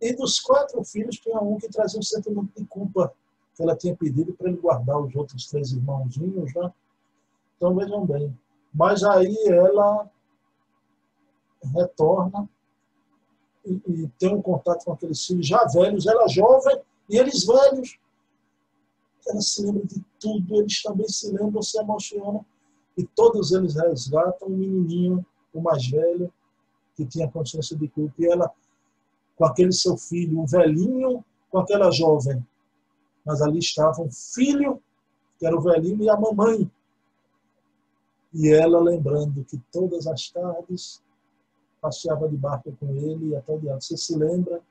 E dos quatro filhos, tinha um que trazia um sentimento de culpa que ela tinha pedido para ele guardar os outros três irmãozinhos, né? Então vejam bem. Mas aí ela retorna e, e tem um contato com aqueles filhos já velhos, ela jovem e eles velhos. Ela se lembra de tudo, eles também se lembram, se emocionam. E todos eles resgatam o menininho, o mais velho, que tinha consciência de culpa. E ela, com aquele seu filho, o velhinho, com aquela jovem. Mas ali estava um filho, que era o velhinho, e a mamãe. E ela lembrando que todas as tardes passeava de barco com ele e até diante. Você se lembra?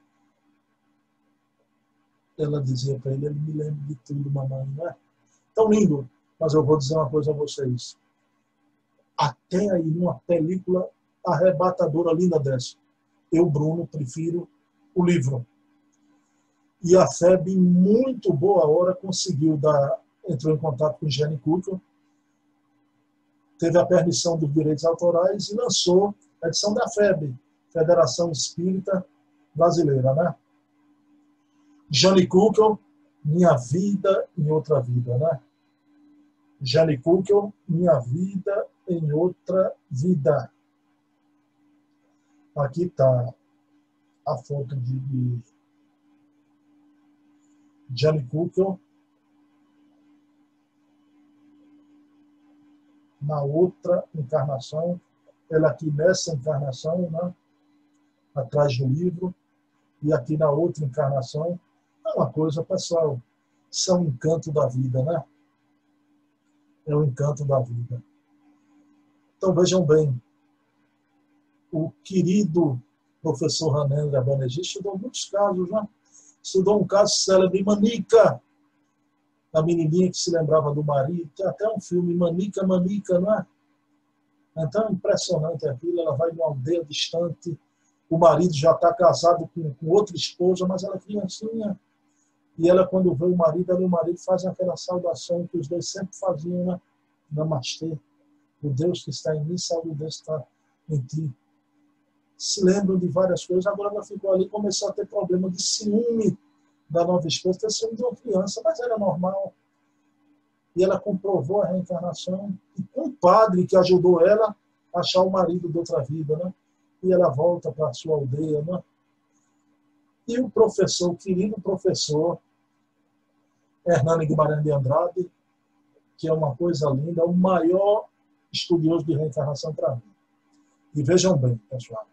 Ela dizia para ele, ele me lembra de tudo, mamãe, não é? Tão lindo, mas eu vou dizer uma coisa a vocês. Até aí, numa película arrebatadora, linda dessa, eu, Bruno, prefiro o livro. E a FEB, em muito boa hora, conseguiu dar, entrou em contato com o Cooper, teve a permissão dos direitos autorais e lançou a edição da FEB, Federação Espírita Brasileira, né? Johnny Kukel, Minha Vida em Outra Vida, né? Johnny Kukel, Minha Vida em Outra Vida. Aqui está a foto de, de Johnny Kukel. Na outra encarnação, ela aqui nessa encarnação, né? atrás do livro, e aqui na outra encarnação, é uma coisa, pessoal, isso é um encanto da vida, né? É um encanto da vida. Então vejam bem, o querido professor Ranendra Banerjee estudou muitos casos, né? Estudou um caso célebre, Manica, a menininha que se lembrava do marido, tem até um filme, Manica, Manica, não é? Então é impressionante aquilo, ela vai numa aldeia distante, o marido já está casado com, com outra esposa, mas ela é criancinha, E ela, quando vê o marido, ela e o marido fazem aquela saudação que os dois sempre faziam, né? Namastê. O Deus que está em mim, sabe o Deus que está em ti. Se lembram de várias coisas. Agora ela ficou ali começou a ter problema de ciúme da nova esposa, ter ciúme de uma criança, mas era normal. E ela comprovou a reencarnação. E um padre que ajudou ela a achar o marido de outra vida, né? E ela volta para a sua aldeia, né? E o professor, o querido professor, Hernani Guimarães de Andrade, que é uma coisa linda, o maior estudioso de reencarnação para mim. E vejam bem, pessoal,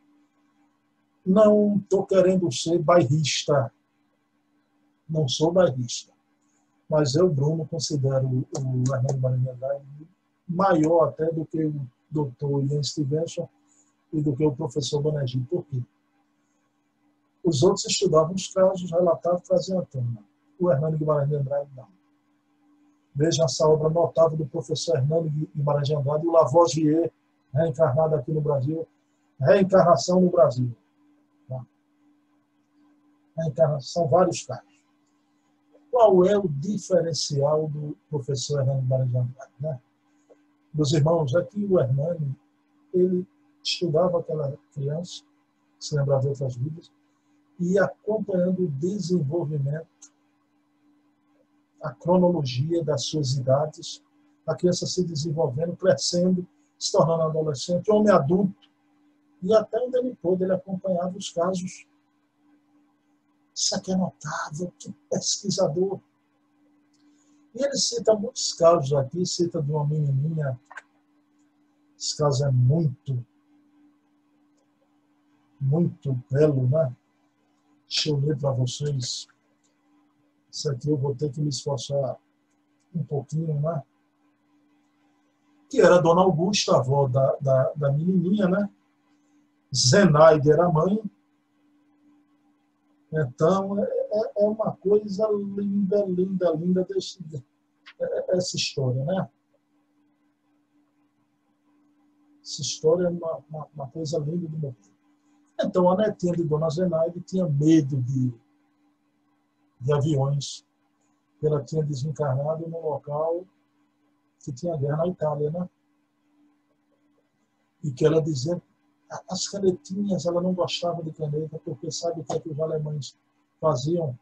não estou querendo ser bairrista, não sou bairrista, mas eu, Bruno, considero o de Andrade maior até do que o doutor Ian Stevenson e do que o professor Bonegi. Por quê? Os outros estudavam os casos, relatavam, traziam a tona o Hernando Guimarães de Andrade não. Veja essa obra notável do professor Hernando Guimarães de Andrade, o Lavoisier, reencarnado aqui no Brasil, reencarnação no Brasil. Tá? Reencarnação, vários casos. Qual é o diferencial do professor Guimarães de Andrade? Né? Meus irmãos, aqui o Hernani, ele estudava aquela criança, se lembrava de outras vidas, e acompanhando o desenvolvimento a cronologia das suas idades, a criança se desenvolvendo, crescendo, se tornando adolescente, homem adulto, e até onde ele pôde, ele acompanhava os casos. Isso aqui é notável, que pesquisador. E ele cita muitos casos aqui, cita de uma menininha, esse caso é muito, muito belo, né? Deixa eu ler para vocês. Isso aqui eu vou ter que me esforçar um pouquinho, né? Que era a Dona Augusta, a avó da, da, da menininha, né? Zenaide era a mãe. Então, é, é, é uma coisa linda, linda, linda desse, é, essa história, né? Essa história é uma, uma, uma coisa linda de morrer. Então, a netinha de Dona Zenaide tinha medo de de aviões. Ela tinha desencarnado no local que tinha guerra na Itália, né? E que ela dizia, as canetinhas, ela não gostava de caneta, porque sabe o que, é que os alemães faziam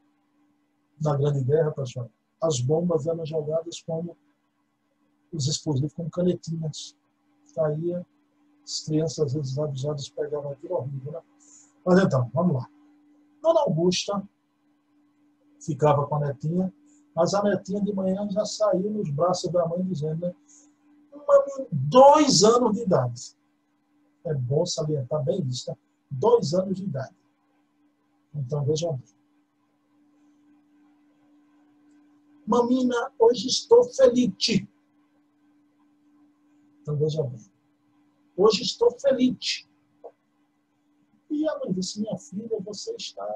na Grande Guerra, pessoal? As bombas eram jogadas como os explosivos, como canetinhas. Caía, as crianças, às vezes, avisadas, pegavam aquilo horrível, né? Mas então, vamos lá. Dona Augusta ficava com a netinha, mas a netinha de manhã já saiu nos braços da mãe dizendo, né? Uma, dois anos de idade. É bom salientar bem isso, tá? Dois anos de idade. Então, vejam bem. Mamina, hoje estou feliz. Então, veja bem. Hoje estou feliz. E a mãe disse, minha filha, você está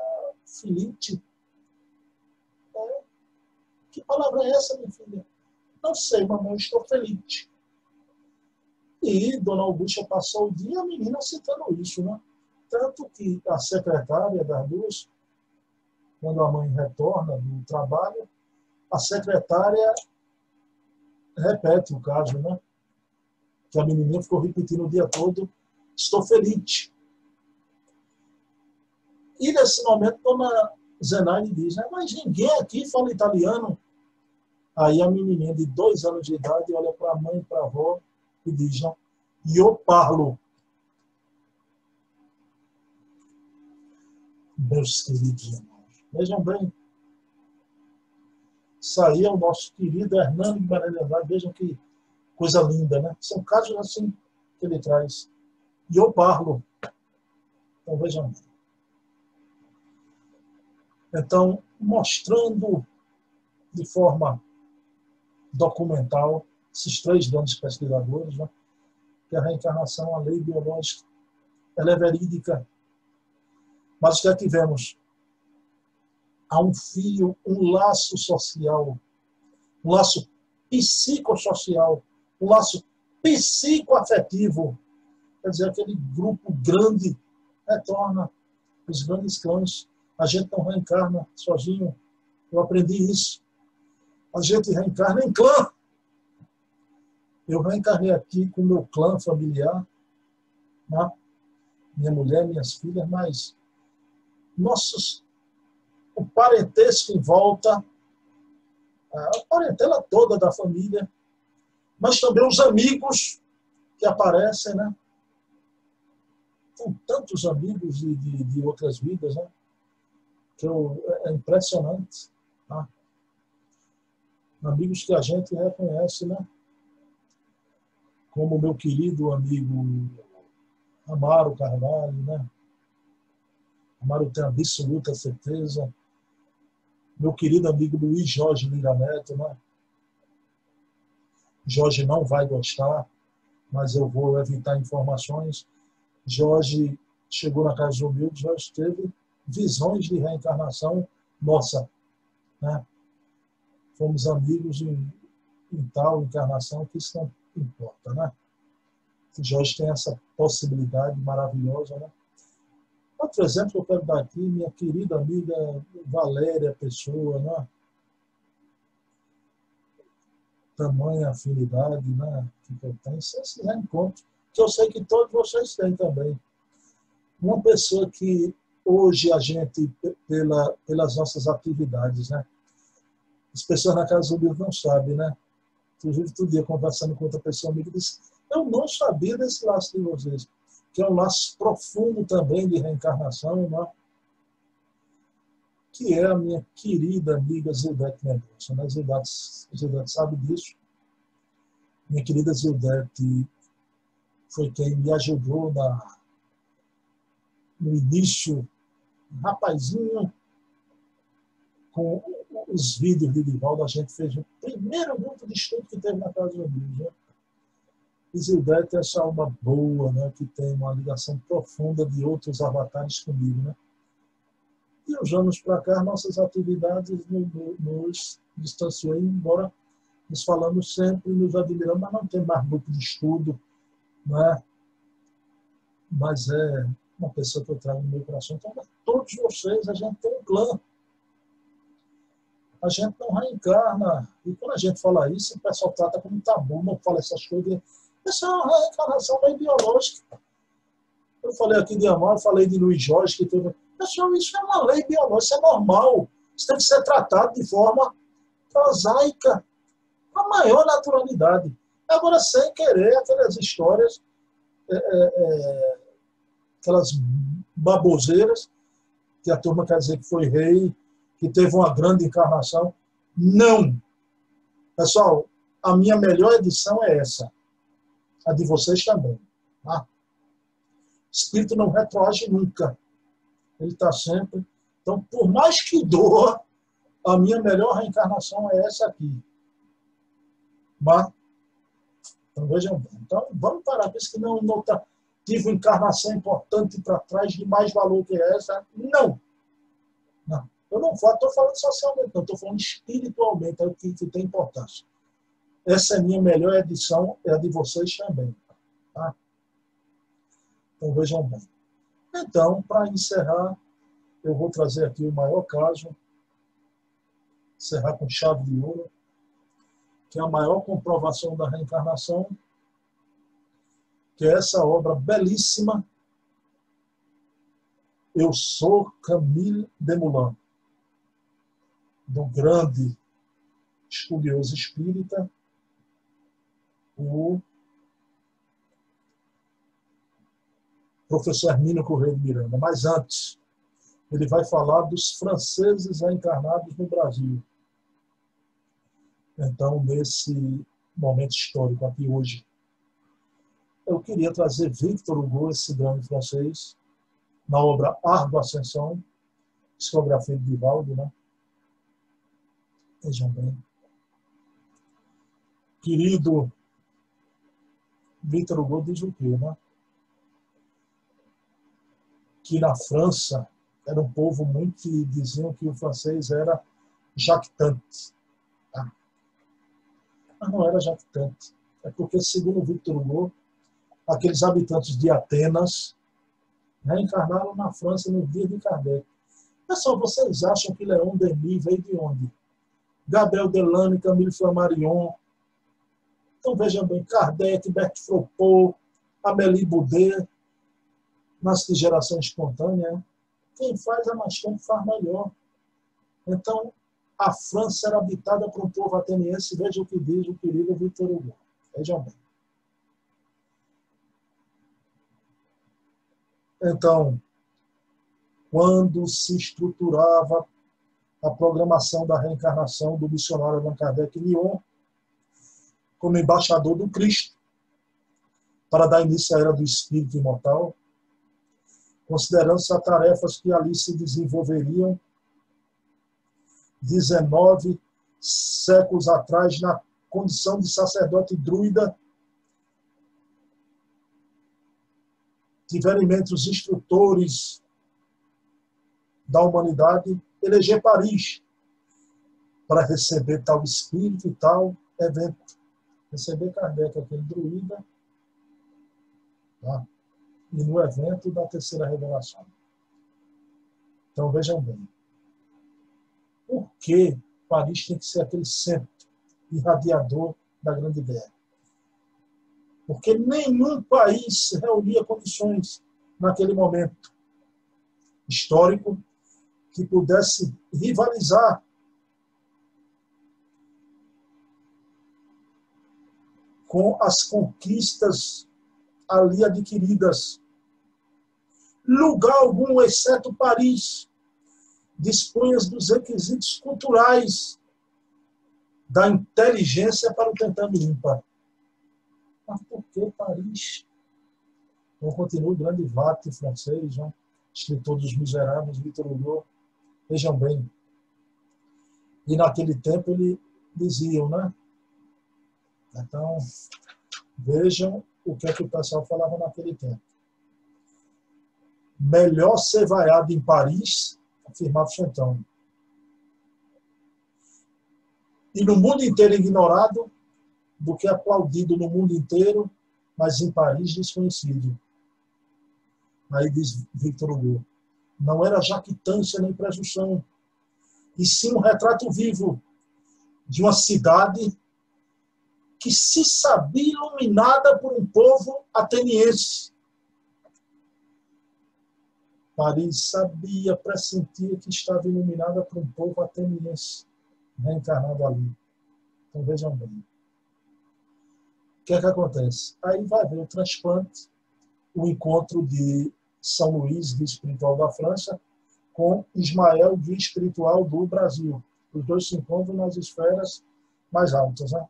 feliz? Que palavra é essa, minha filha? Não sei, mamãe, estou feliz. E Dona Augusta passou o dia a menina citando isso, né? Tanto que a secretária das duas, quando a mãe retorna do trabalho, a secretária repete o caso, né? Que a menininha ficou repetindo o dia todo, estou feliz. E nesse momento, Dona Zenaide diz, né, mas ninguém aqui fala italiano. Aí a menininha de dois anos de idade olha para a mãe e para a avó e diz, não, eu parlo. Meus queridos irmãos, vejam bem, aí é o nosso querido Hernando Guimarães de Andrade, vejam que coisa linda, né? São casos assim que ele traz. E eu parlo. Então vejam bem. Então, mostrando de forma documental, esses três grandes pesquisadores, né, que a reencarnação, a lei biológica, ela é verídica. Mas já tivemos há um fio, um laço social, um laço psicossocial, um laço psicoafetivo. Quer dizer, aquele grupo grande retorna os grandes clãs. A gente não reencarna sozinho, Eu aprendi isso. A gente reencarna em clã. Eu reencarnei aqui com meu clã familiar, né? minha mulher, minhas filhas, mas nossos, o parentesco em volta, a parentela toda da família, mas também os amigos que aparecem, né? Com tantos amigos de, de, de outras vidas, né? Que eu, é impressionante. Tá? Amigos que a gente reconhece, né? Como meu querido amigo Amaro Carvalho, né? Amaro tem absoluta certeza. Meu querido amigo Luiz Jorge Lira Neto, né? Jorge não vai gostar, mas eu vou evitar informações. Jorge chegou na Casa dos Humildes, Jorge teve visões de reencarnação nossa. Né? Fomos amigos em, em tal encarnação que isso não importa. Né? O Jorge tem essa possibilidade maravilhosa. Né? Outro exemplo que eu quero dar aqui, minha querida amiga Valéria Pessoa, né? tamanha afinidade né, que eu tenho, esses encontros, que eu sei que todos vocês têm também. Uma pessoa que hoje a gente, pela, pelas nossas atividades, né, as pessoas na Casa do Livro não sabem, né? Inclusive, todo dia conversando com outra pessoa amiga, disse, eu não sabia desse laço de vocês, que é um laço profundo também de reencarnação, né? que é a minha querida amiga Zildete Mendonça. Né? Zildete, Zildete sabe disso. Minha querida Zildete foi quem me ajudou na, no início, rapazinho, com os vídeos de Divaldo, a gente fez o primeiro grupo de estudo que teve na Casa do Deus. Né? E Zildete é essa alma boa, né? que tem uma ligação profunda de outros avatares comigo. Né? E os anos para cá, nossas atividades nos distanciou, embora nos falamos sempre, nos admiramos, mas não tem mais grupo de estudo, né? mas é uma pessoa que eu trago no meu coração. Então, todos vocês, a gente tem um clã. A gente não reencarna. E quando a gente fala isso, o pessoal trata como tabu, não fala essas coisas. Isso é uma reencarnação bem biológica. Eu falei aqui de Amor, falei de Luiz Jorge, que teve Pessoal, isso é uma lei biológica, isso é normal. Isso tem que ser tratado de forma prosaica, com a maior naturalidade. Agora, sem querer aquelas histórias, é, é, é, aquelas baboseiras, que a turma quer dizer que foi rei, que teve uma grande encarnação. Não! Pessoal, a minha melhor edição é essa. A de vocês também. Tá? Espírito não retroage nunca ele está sempre. Então, por mais que doa, a minha melhor reencarnação é essa aqui. Mas, então vejam bem. Então, vamos parar isso que não, não tá, tive uma encarnação importante para trás de mais valor que essa. Não. Eu não estou falando socialmente, não, estou falando espiritualmente, é o que, que tem importância. Essa é a minha melhor edição, é a de vocês também. Tá? Então vejam bem. Então, para encerrar, eu vou trazer aqui o maior caso, encerrar com chave de ouro, que é a maior comprovação da reencarnação, que é essa obra belíssima, Eu Sou Camille Desmoulins, do grande estudioso espírita, o professor Hermínio Correia de Miranda. Mas antes, ele vai falar dos franceses encarnados no Brasil. Então, nesse momento histórico aqui hoje, eu queria trazer Victor Hugo, esse grande francês, na obra Árvore Ascensão, psicografia de Vivaldi, né? Vejam bem. Querido Victor Hugo diz o né? que na França era um povo muito que diziam que o francês era jactante. Tá? Mas não era jactante. É porque, segundo Victor Hugo, aqueles habitantes de Atenas reencarnaram na França no dia de Kardec. Pessoal, vocês acham que Leon Denis veio de onde? Gabriel Delane, Camille Flammarion. Então vejam bem, Kardec, Bert Fropo, Amélie Boudet, nasce de geração espontânea. Quem faz a tempo faz melhor. Então, a França era habitada por um povo ateniense. Veja o que diz o querido Victor Hugo. Vejam bem. Então, quando se estruturava a programação da reencarnação do missionário Allan Kardec Lyon, como embaixador do Cristo, para dar início à era do Espírito Imortal, considerando-se as tarefas que ali se desenvolveriam 19 séculos atrás, na condição de sacerdote druida, tiveram em mente os instrutores da humanidade eleger Paris para receber tal espírito tal evento. Receber Kardec, aquele druida, tá? e no evento da terceira revelação. Então vejam bem. Por que Paris tem que ser aquele centro irradiador da grande ideia? Porque nenhum país reunia condições naquele momento histórico que pudesse rivalizar com as conquistas ali adquiridas. Lugar algum, exceto Paris, dispunha dos requisitos culturais da inteligência para o tentando ímpar. Mas por que Paris? Então continua o grande Vate francês, né? escritor dos Miseráveis, Victor Hugo. Vejam bem. E naquele tempo ele diziam, né? Então, vejam o que, é que o pessoal falava naquele tempo. Melhor ser vaiado em Paris, afirmava Chantão. E no mundo inteiro ignorado, do que aplaudido no mundo inteiro, mas em Paris desconhecido. Aí diz Victor Hugo, não era jactância nem presunção, e sim um retrato vivo de uma cidade que se sabia iluminada por um povo ateniense. Paris sabia, pressentia que estava iluminada por um povo ateniense, reencarnado ali. Então vejam bem. O que é que acontece? Aí vai haver o transplante, o encontro de São Luís, guia espiritual da França, com Ismael, guia espiritual do Brasil. Os dois se encontram nas esferas mais altas. Né?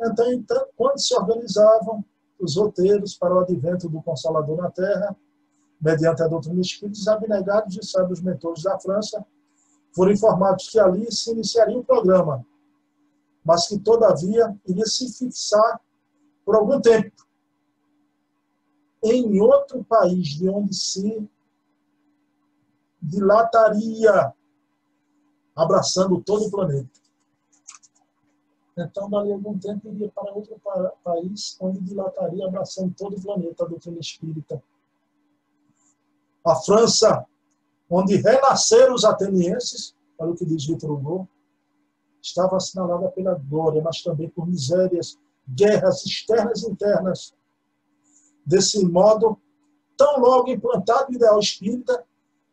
Então, então, quando se organizavam os roteiros para o advento do Consolador na Terra, mediante a doutrina espírita, os abnegados e sábios mentores da França foram informados que ali se iniciaria o programa, mas que, todavia, iria se fixar por algum tempo em outro país, de onde se dilataria, abraçando todo o planeta. Então, dali algum tempo, iria para outro país, onde dilataria, abraçando todo o planeta a doutrina espírita. A França, onde renasceram os atenienses, para o que diz Vitor Hugo, estava assinalada pela glória, mas também por misérias, guerras externas e internas. Desse modo, tão logo implantado o ideal espírita,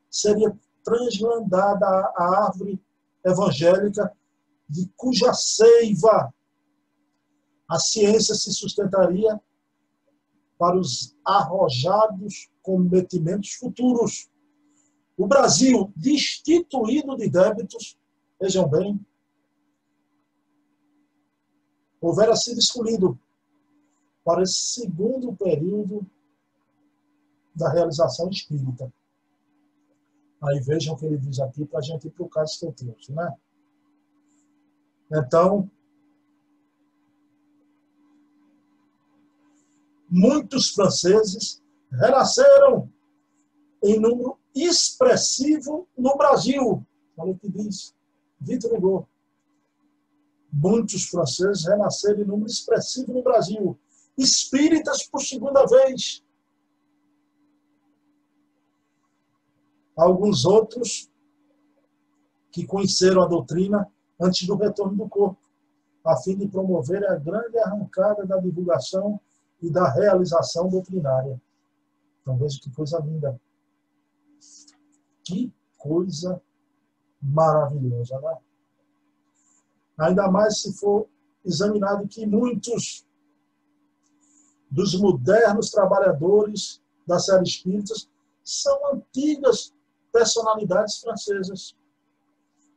seria translandada a árvore evangélica de cuja seiva a ciência se sustentaria para os arrojados cometimentos futuros. O Brasil, destituído de débitos, vejam bem, houvera sido escolhido para esse segundo período da realização espírita. Aí vejam o que ele diz aqui para a gente ir para o caso que eu trouxe, né? Então, muitos franceses renasceram em número expressivo no Brasil. Olha o que diz Vitor Hugo. Muitos franceses renasceram em número expressivo no Brasil. Espíritas por segunda vez. Alguns outros que conheceram a doutrina antes do retorno do corpo, a fim de promover a grande arrancada da divulgação e da realização doutrinária. Então veja que coisa linda. Que coisa maravilhosa, né? Ainda mais se for examinado que muitos dos modernos trabalhadores da série espíritas são antigas personalidades francesas.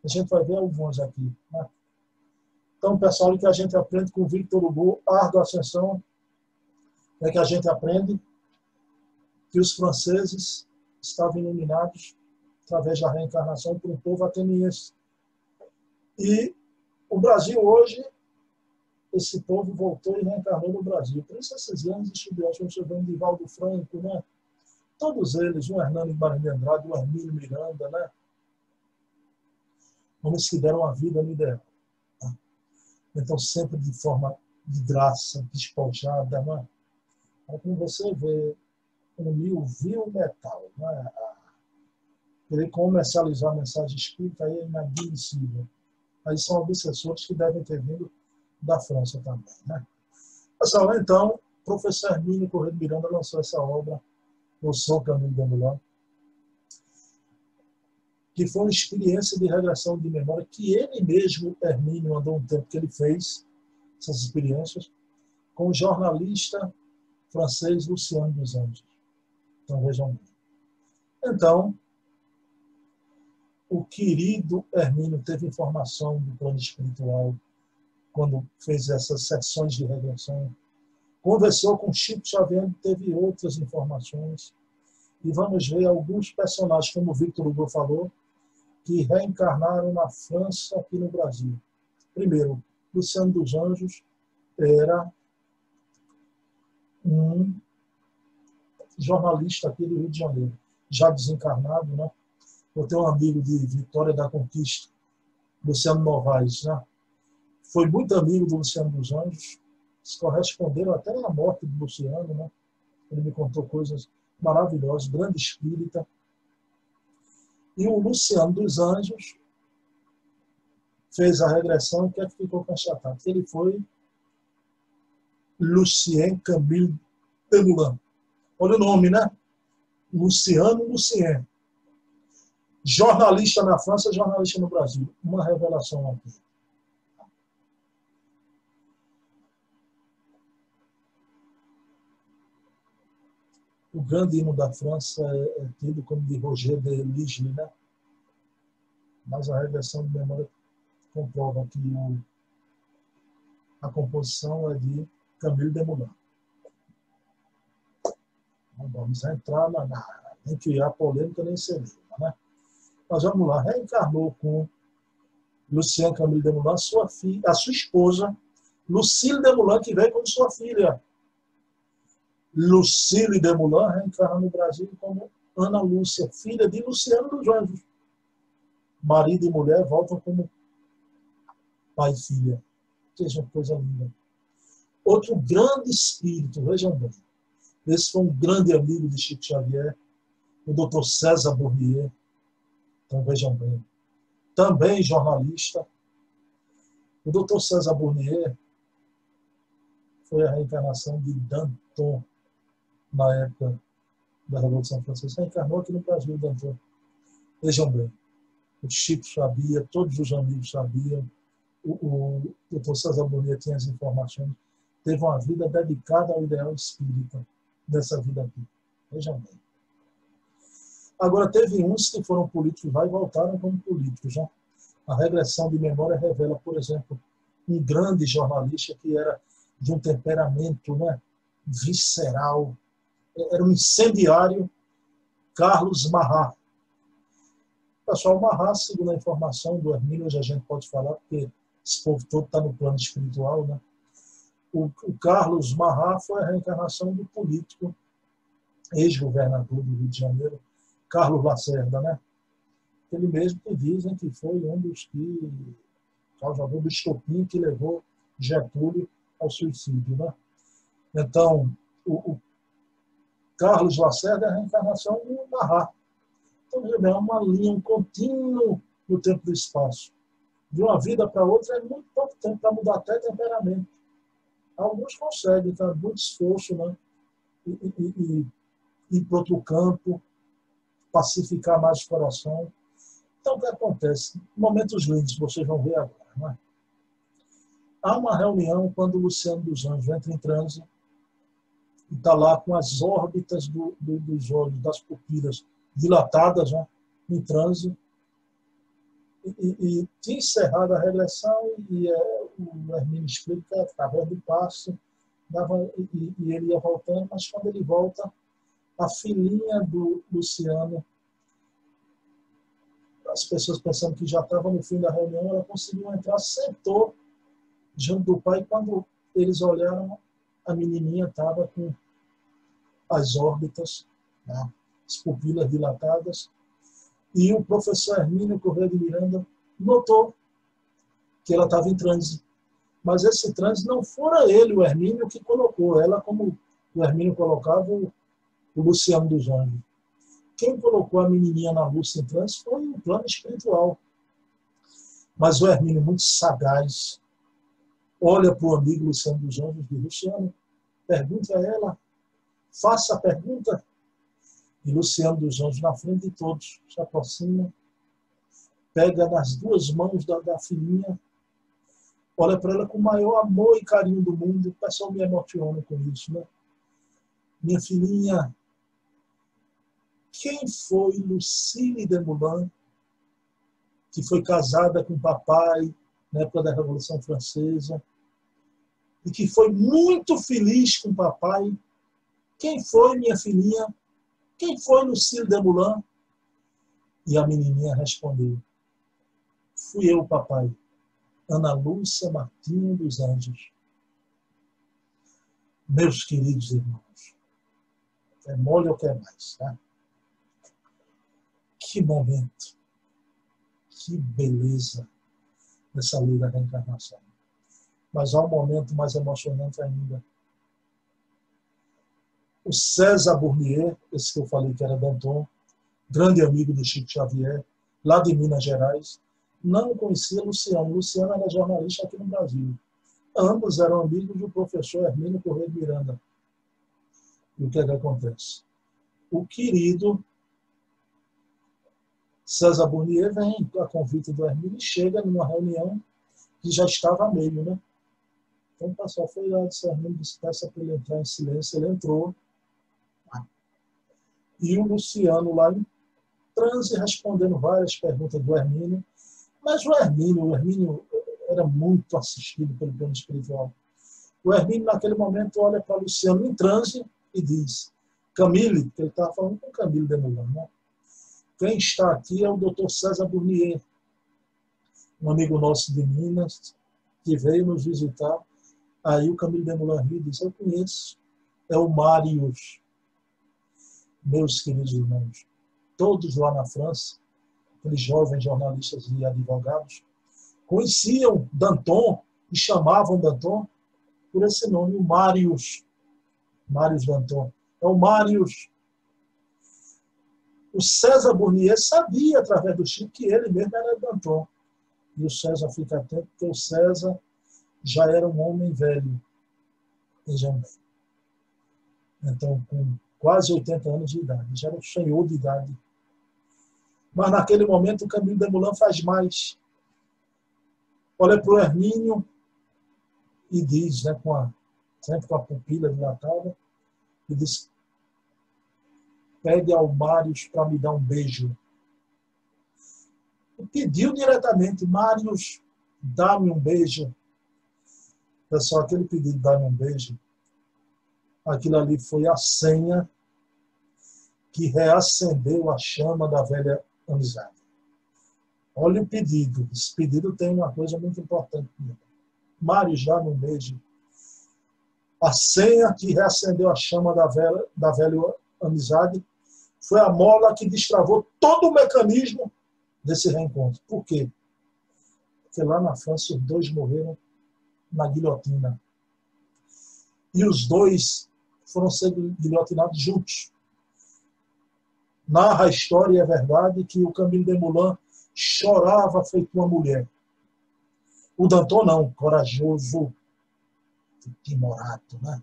A gente vai ver alguns aqui. Né? Então, pessoal, que a gente aprende com Victor Hugo, Ardo Ascensão, é que a gente aprende que os franceses estavam iluminados através da reencarnação por um povo ateniense. E o Brasil hoje, esse povo voltou e reencarnou no Brasil. Por isso esses grandes estudiosos, você vê de Valdo Franco, né? todos eles, o Hernando Guimarães de Andrade, o Hermínio Miranda, né? homens que deram a vida no ideal. Tá? Então, sempre de forma de graça, despojada. Né? Aí, quando você vê um mil vil metal, né? querer comercializar a mensagem escrita aí é inadmissível. Aí são obsessores que devem ter vindo da França também. Né? Pessoal, então, o professor Hermínio Correia de Miranda lançou essa obra eu sou Camilo Gamulão, que foi uma experiência de regressão de memória que ele mesmo, Hermínio, andou um tempo que ele fez essas experiências com o jornalista francês Luciano dos Anjos. Então vejam bem. Então, o querido Hermínio teve informação do plano espiritual quando fez essas sessões de regressão Conversou com Chico Xavier, teve outras informações. E vamos ver alguns personagens, como o Victor Hugo falou, que reencarnaram na França aqui no Brasil. Primeiro, Luciano dos Anjos era um jornalista aqui do Rio de Janeiro, já desencarnado, né? Eu tenho um amigo de Vitória da Conquista, Luciano Novaes, né? Foi muito amigo do Luciano dos Anjos, corresponderam até à morte do Luciano, né? Ele me contou coisas maravilhosas, grande espírita. E o Luciano dos Anjos fez a regressão, o que é que ficou constatado? Ele foi Lucien Camille Demoulin. Olha o nome, né? Luciano Lucien. Jornalista na França, jornalista no Brasil. Uma revelação aqui. O grande hino da França é, é tido como de Roger de Ligny, né? Mas a regressão de memória comprova que o, a composição é de Camille Desmoulins. Não vamos entrar na, na nem criar polêmica nem celeuma, né? Mas vamos lá, reencarnou com Lucien Camille Desmoulins, sua filha, a sua esposa, Lucille Desmoulins, que veio com sua filha, Lucille de reencarna no Brasil como Ana Lúcia, filha de Luciano dos Anjos. Marido e mulher voltam como pai e filha. Seja uma coisa linda. Outro grande espírito, vejam bem. Esse foi um grande amigo de Chico Xavier, o doutor César Bourrier. Então vejam bem. Também jornalista. O doutor César Bourrier foi a reencarnação de Danton na época da Revolução Francesa, reencarnou aqui no Brasil, Danton. Vejam bem, o Chico sabia, todos os amigos sabiam, o, o doutor César Bonet tinha as informações, teve uma vida dedicada ao ideal espírita dessa vida aqui. Vejam bem. Agora, teve uns que foram políticos lá e voltaram como políticos. Já. A regressão de memória revela, por exemplo, um grande jornalista que era de um temperamento né, visceral, era um incendiário, Carlos Marrá. Pessoal, Marrá, segundo a informação do Hermínio, hoje a gente pode falar, porque esse povo todo está no plano espiritual, né? O, o Carlos Marrá foi a reencarnação do político, ex-governador do Rio de Janeiro, Carlos Lacerda, né? Ele mesmo que dizem que foi um dos que, causador do estopim que levou Getúlio ao suicídio, né? Então, o, o Carlos Lacerda é a reencarnação do Marrá. Então, é uma linha, um contínuo no tempo e espaço. De uma vida para outra é muito pouco tempo para mudar até temperamento. Alguns conseguem, tá? Muito esforço, né? E, e, e ir para outro campo, pacificar mais o coração. Então, o que acontece? Momentos lindos, vocês vão ver agora. Né? Há uma reunião quando o Luciano dos Anjos entra em transe está lá com as órbitas do, do, dos olhos, das pupilas dilatadas né, em transe. E, e, tinha encerrado a regressão e é, o Hermínio explica através do passo, dava, e, e ele ia voltando, mas quando ele volta, a filhinha do Luciano as pessoas pensando que já estava no fim da reunião, ela conseguiu entrar, sentou junto do pai. Quando eles olharam, a menininha estava com as órbitas, né, as pupilas dilatadas. E o professor Hermínio Correia de Miranda notou que ela estava em transe. Mas esse transe não fora ele, o Hermínio, que colocou ela, como o Hermínio colocava o, Luciano dos Anjos. Quem colocou a menininha na luz em transe foi o plano espiritual. Mas o Hermínio, muito sagaz, olha para o amigo Luciano dos Anjos e diz, Luciano, pergunte a ela, faça a pergunta. E Luciano dos Anjos, na frente de todos, se aproxima, pega nas duas mãos da, da filhinha, olha para ela com o maior amor e carinho do mundo. O pessoal me emociona com isso, né? Minha filhinha, quem foi Lucille de Moulin, que foi casada com o papai na época da Revolução Francesa e que foi muito feliz com o papai. Quem foi minha filhinha? Quem foi Lucille de Moulin? E a menininha respondeu: Fui eu, papai, Ana Lúcia Martinho dos Anjos. Meus queridos irmãos, é mole ou quer mais, tá? Que momento, que beleza nessa lei da reencarnação. Mas há um momento mais emocionante ainda. O César Bournier, esse que eu falei que era Danton, grande amigo do Chico Xavier, lá de Minas Gerais, não conhecia Luciano. Luciano era jornalista aqui no Brasil. Ambos eram amigos do professor Hermínio Correia de Miranda. E o que é que acontece? O querido César Bonnier vem a convite do Hermínio e chega numa reunião que já estava a meio, né? Então o pessoal foi lá, disse, Hermínio disse, peça para ele entrar em silêncio, ele entrou. E o Luciano lá em transe, respondendo várias perguntas do Hermínio. Mas o Hermínio, o Hermínio era muito assistido pelo plano espiritual. O Hermínio, naquele momento, olha para o Luciano em transe e diz, Camille, que ele estava falando com Camille de Moulin, né? Quem está aqui é o Dr. César Burnier, um amigo nosso de Minas, que veio nos visitar. Aí o Camilo de Moulin disse, eu conheço, é o Marius. Meus queridos irmãos, todos lá na França, aqueles jovens jornalistas e advogados, conheciam Danton e chamavam Danton por esse nome, o Marius. Marius Danton. É o Marius o César Burnier sabia, através do Chico, que ele mesmo era Danton. E o César fica atento, porque o César já era um homem velho em Janeiro. Então, com quase 80 anos de idade. Já era um senhor de idade. Mas naquele momento o Camilo de Moulin faz mais. Olha para o Hermínio e diz, né, com a, sempre com a pupila dilatada, e diz, pede ao Marius para me dar um beijo. Pediu diretamente, Marius, dá-me um beijo. Pessoal, aquele pedido, dá-me um beijo, aquilo ali foi a senha que reacendeu a chama da velha amizade. Olha o pedido. Esse pedido tem uma coisa muito importante. Mário, dá-me um beijo. A senha que reacendeu a chama da velha, da velha amizade foi a mola que destravou todo o mecanismo desse reencontro. Por quê? Porque lá na França os dois morreram na guilhotina. E os dois foram sendo guilhotinados juntos. Narra a história, é verdade, que o Camilo de Moulin chorava feito uma mulher. O Danton não, corajoso, timorato, né?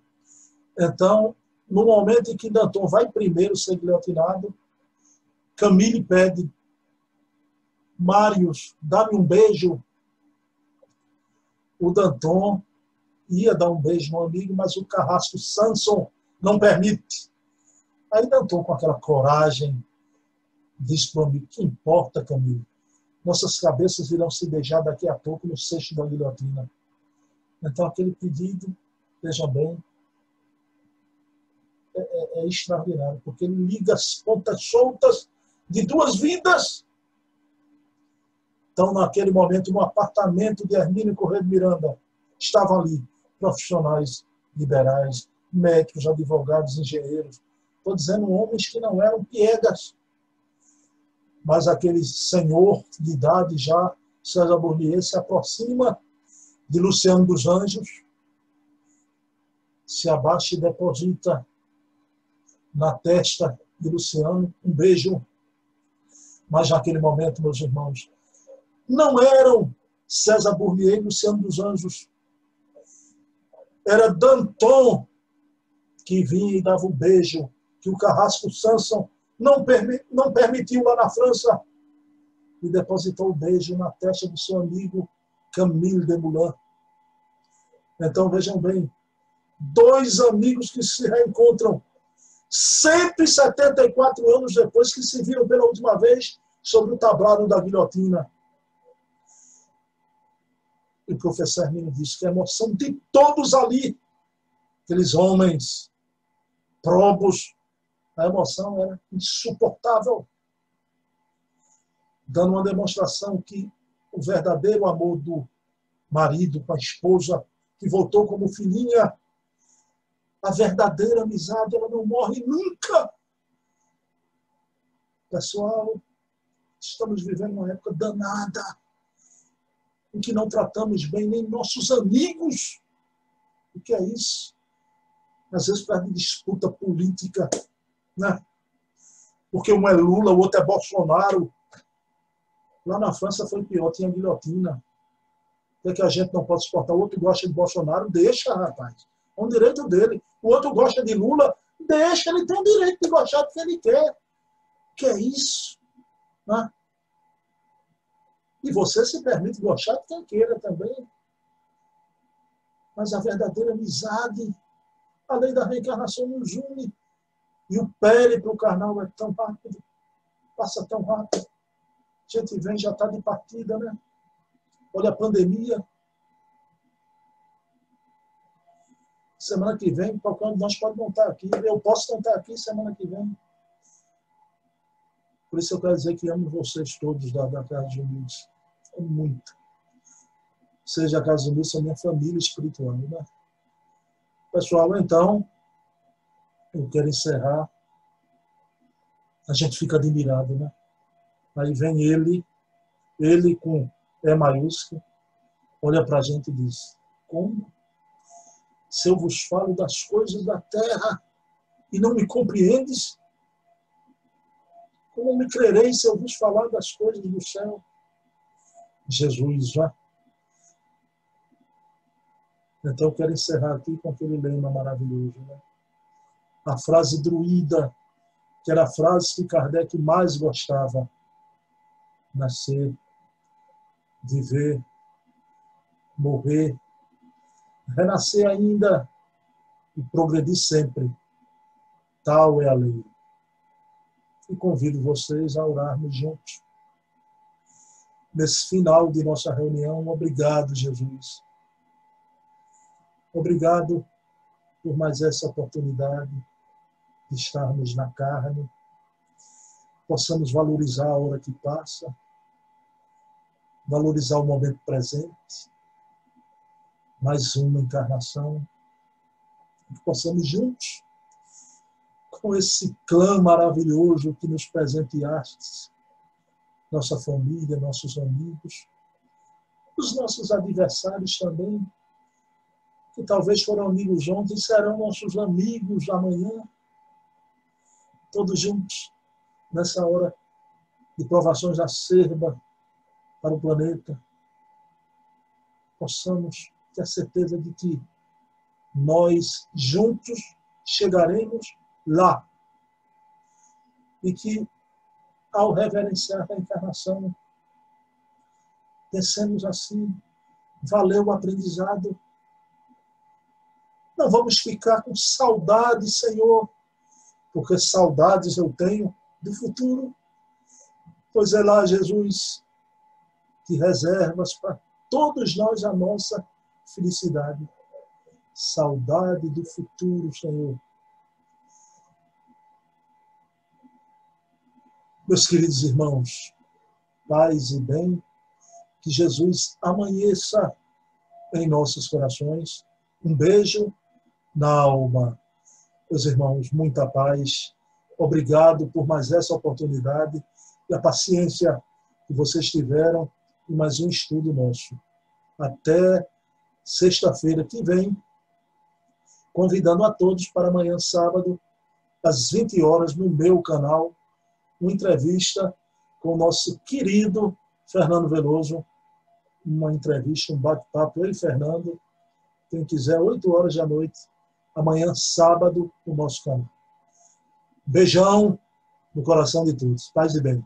Então, no momento em que Danton vai primeiro ser guilhotinado, Camille pede, Marius, dá-me um beijo. O Danton ia dar um beijo no amigo, mas o carrasco Sanson não permite. Aí Danton, com aquela coragem, diz para o amigo, que importa, Camille? Nossas cabeças irão se beijar daqui a pouco no cesto da guilhotina. Então, aquele pedido, veja bem, é, é, é extraordinário, porque ele liga as pontas soltas de duas vidas. Então, naquele momento, no apartamento de Hermínio Correia de Miranda, estavam ali profissionais liberais, médicos, advogados, engenheiros. Estou dizendo homens que não eram piegas, mas aquele senhor de idade já, César Bournier, se aproxima de Luciano dos Anjos, se abaixa e deposita na testa de Luciano um beijo. Mas naquele momento, meus irmãos, não eram César Bournier e Luciano dos Anjos. Era Danton que vinha e dava um beijo que o carrasco Sanson não, permi não permitiu lá na França e depositou o beijo na testa do seu amigo Camille Desmoulins. Então vejam bem, dois amigos que se reencontram 174 anos depois que se viram pela última vez sobre o tablado da guilhotina. E o professor Hermínio disse que a emoção de todos ali, aqueles homens probos, a emoção era insuportável, dando uma demonstração que o verdadeiro amor do marido com a esposa, que voltou como filhinha, a verdadeira amizade, ela não morre nunca. Pessoal, estamos vivendo uma época danada, em que não tratamos bem nem nossos amigos. O que é isso? Às vezes, para disputa política, né? Porque um é Lula, o outro é Bolsonaro. Lá na França foi pior, tinha guilhotina. É que a gente não pode suportar? O outro gosta de Bolsonaro, deixa, rapaz. É um direito dele. O outro gosta de Lula, deixa, ele tem o direito de gostar do que ele quer. Que é isso? Né? E você se permite gostar de quem queira também. Mas a verdadeira amizade, a lei da reencarnação nos une. E o périplo carnal é tão rápido, passa tão rápido. A gente vem, já está de partida, né? Olha a pandemia. Semana que vem, qualquer um de nós pode montar aqui. Eu posso montar aqui semana que vem. Por isso eu quero dizer que amo vocês todos da, da Casa de Humildes. Amo muito. Seja a Casa de Humildes, minha família espiritual. Né? Pessoal, então, eu quero encerrar. A gente fica admirado, né? Aí vem ele, ele com E maiúsculo, olha para a gente e diz: Como? Se eu vos falo das coisas da terra e não me compreendes, como me crereis se eu vos falar das coisas do céu? Jesus já. Então eu quero encerrar aqui com aquele lema maravilhoso, né? a frase druida, que era a frase que Kardec mais gostava: nascer, viver, morrer, renascer ainda e progredir sempre. Tal é a lei. E convido vocês a orarmos juntos. Nesse final de nossa reunião, obrigado, Jesus. Obrigado por mais essa oportunidade de estarmos na carne, possamos valorizar a hora que passa, valorizar o momento presente, mais uma encarnação, que possamos juntos, com esse clã maravilhoso que nos presenteastes, nossa família, nossos amigos, os nossos adversários também, que talvez foram amigos ontem, serão nossos amigos amanhã, todos juntos, nessa hora de provações acerba, para o planeta, possamos ter a certeza de que nós juntos chegaremos lá. E que, ao reverenciar a encarnação, pensemos assim, valeu o aprendizado. Não vamos ficar com saudade, Senhor, porque saudades eu tenho do futuro. Pois é lá, Jesus, que reservas para todos nós a nossa felicidade. Saudade do futuro, Senhor. Meus queridos irmãos, paz e bem, que Jesus amanheça em nossos corações. Um beijo na alma. Meus irmãos, muita paz. Obrigado por mais essa oportunidade e a paciência que vocês tiveram em mais um estudo nosso. Até sexta-feira que vem, convidando a todos para amanhã, sábado, às 20 horas, no meu canal, uma entrevista com o nosso querido Fernando Veloso, uma entrevista, um bate-papo, eu e Fernando, quem quiser, 8 horas da noite, amanhã, sábado, no nosso canal. Beijão no coração de todos. Paz e bem.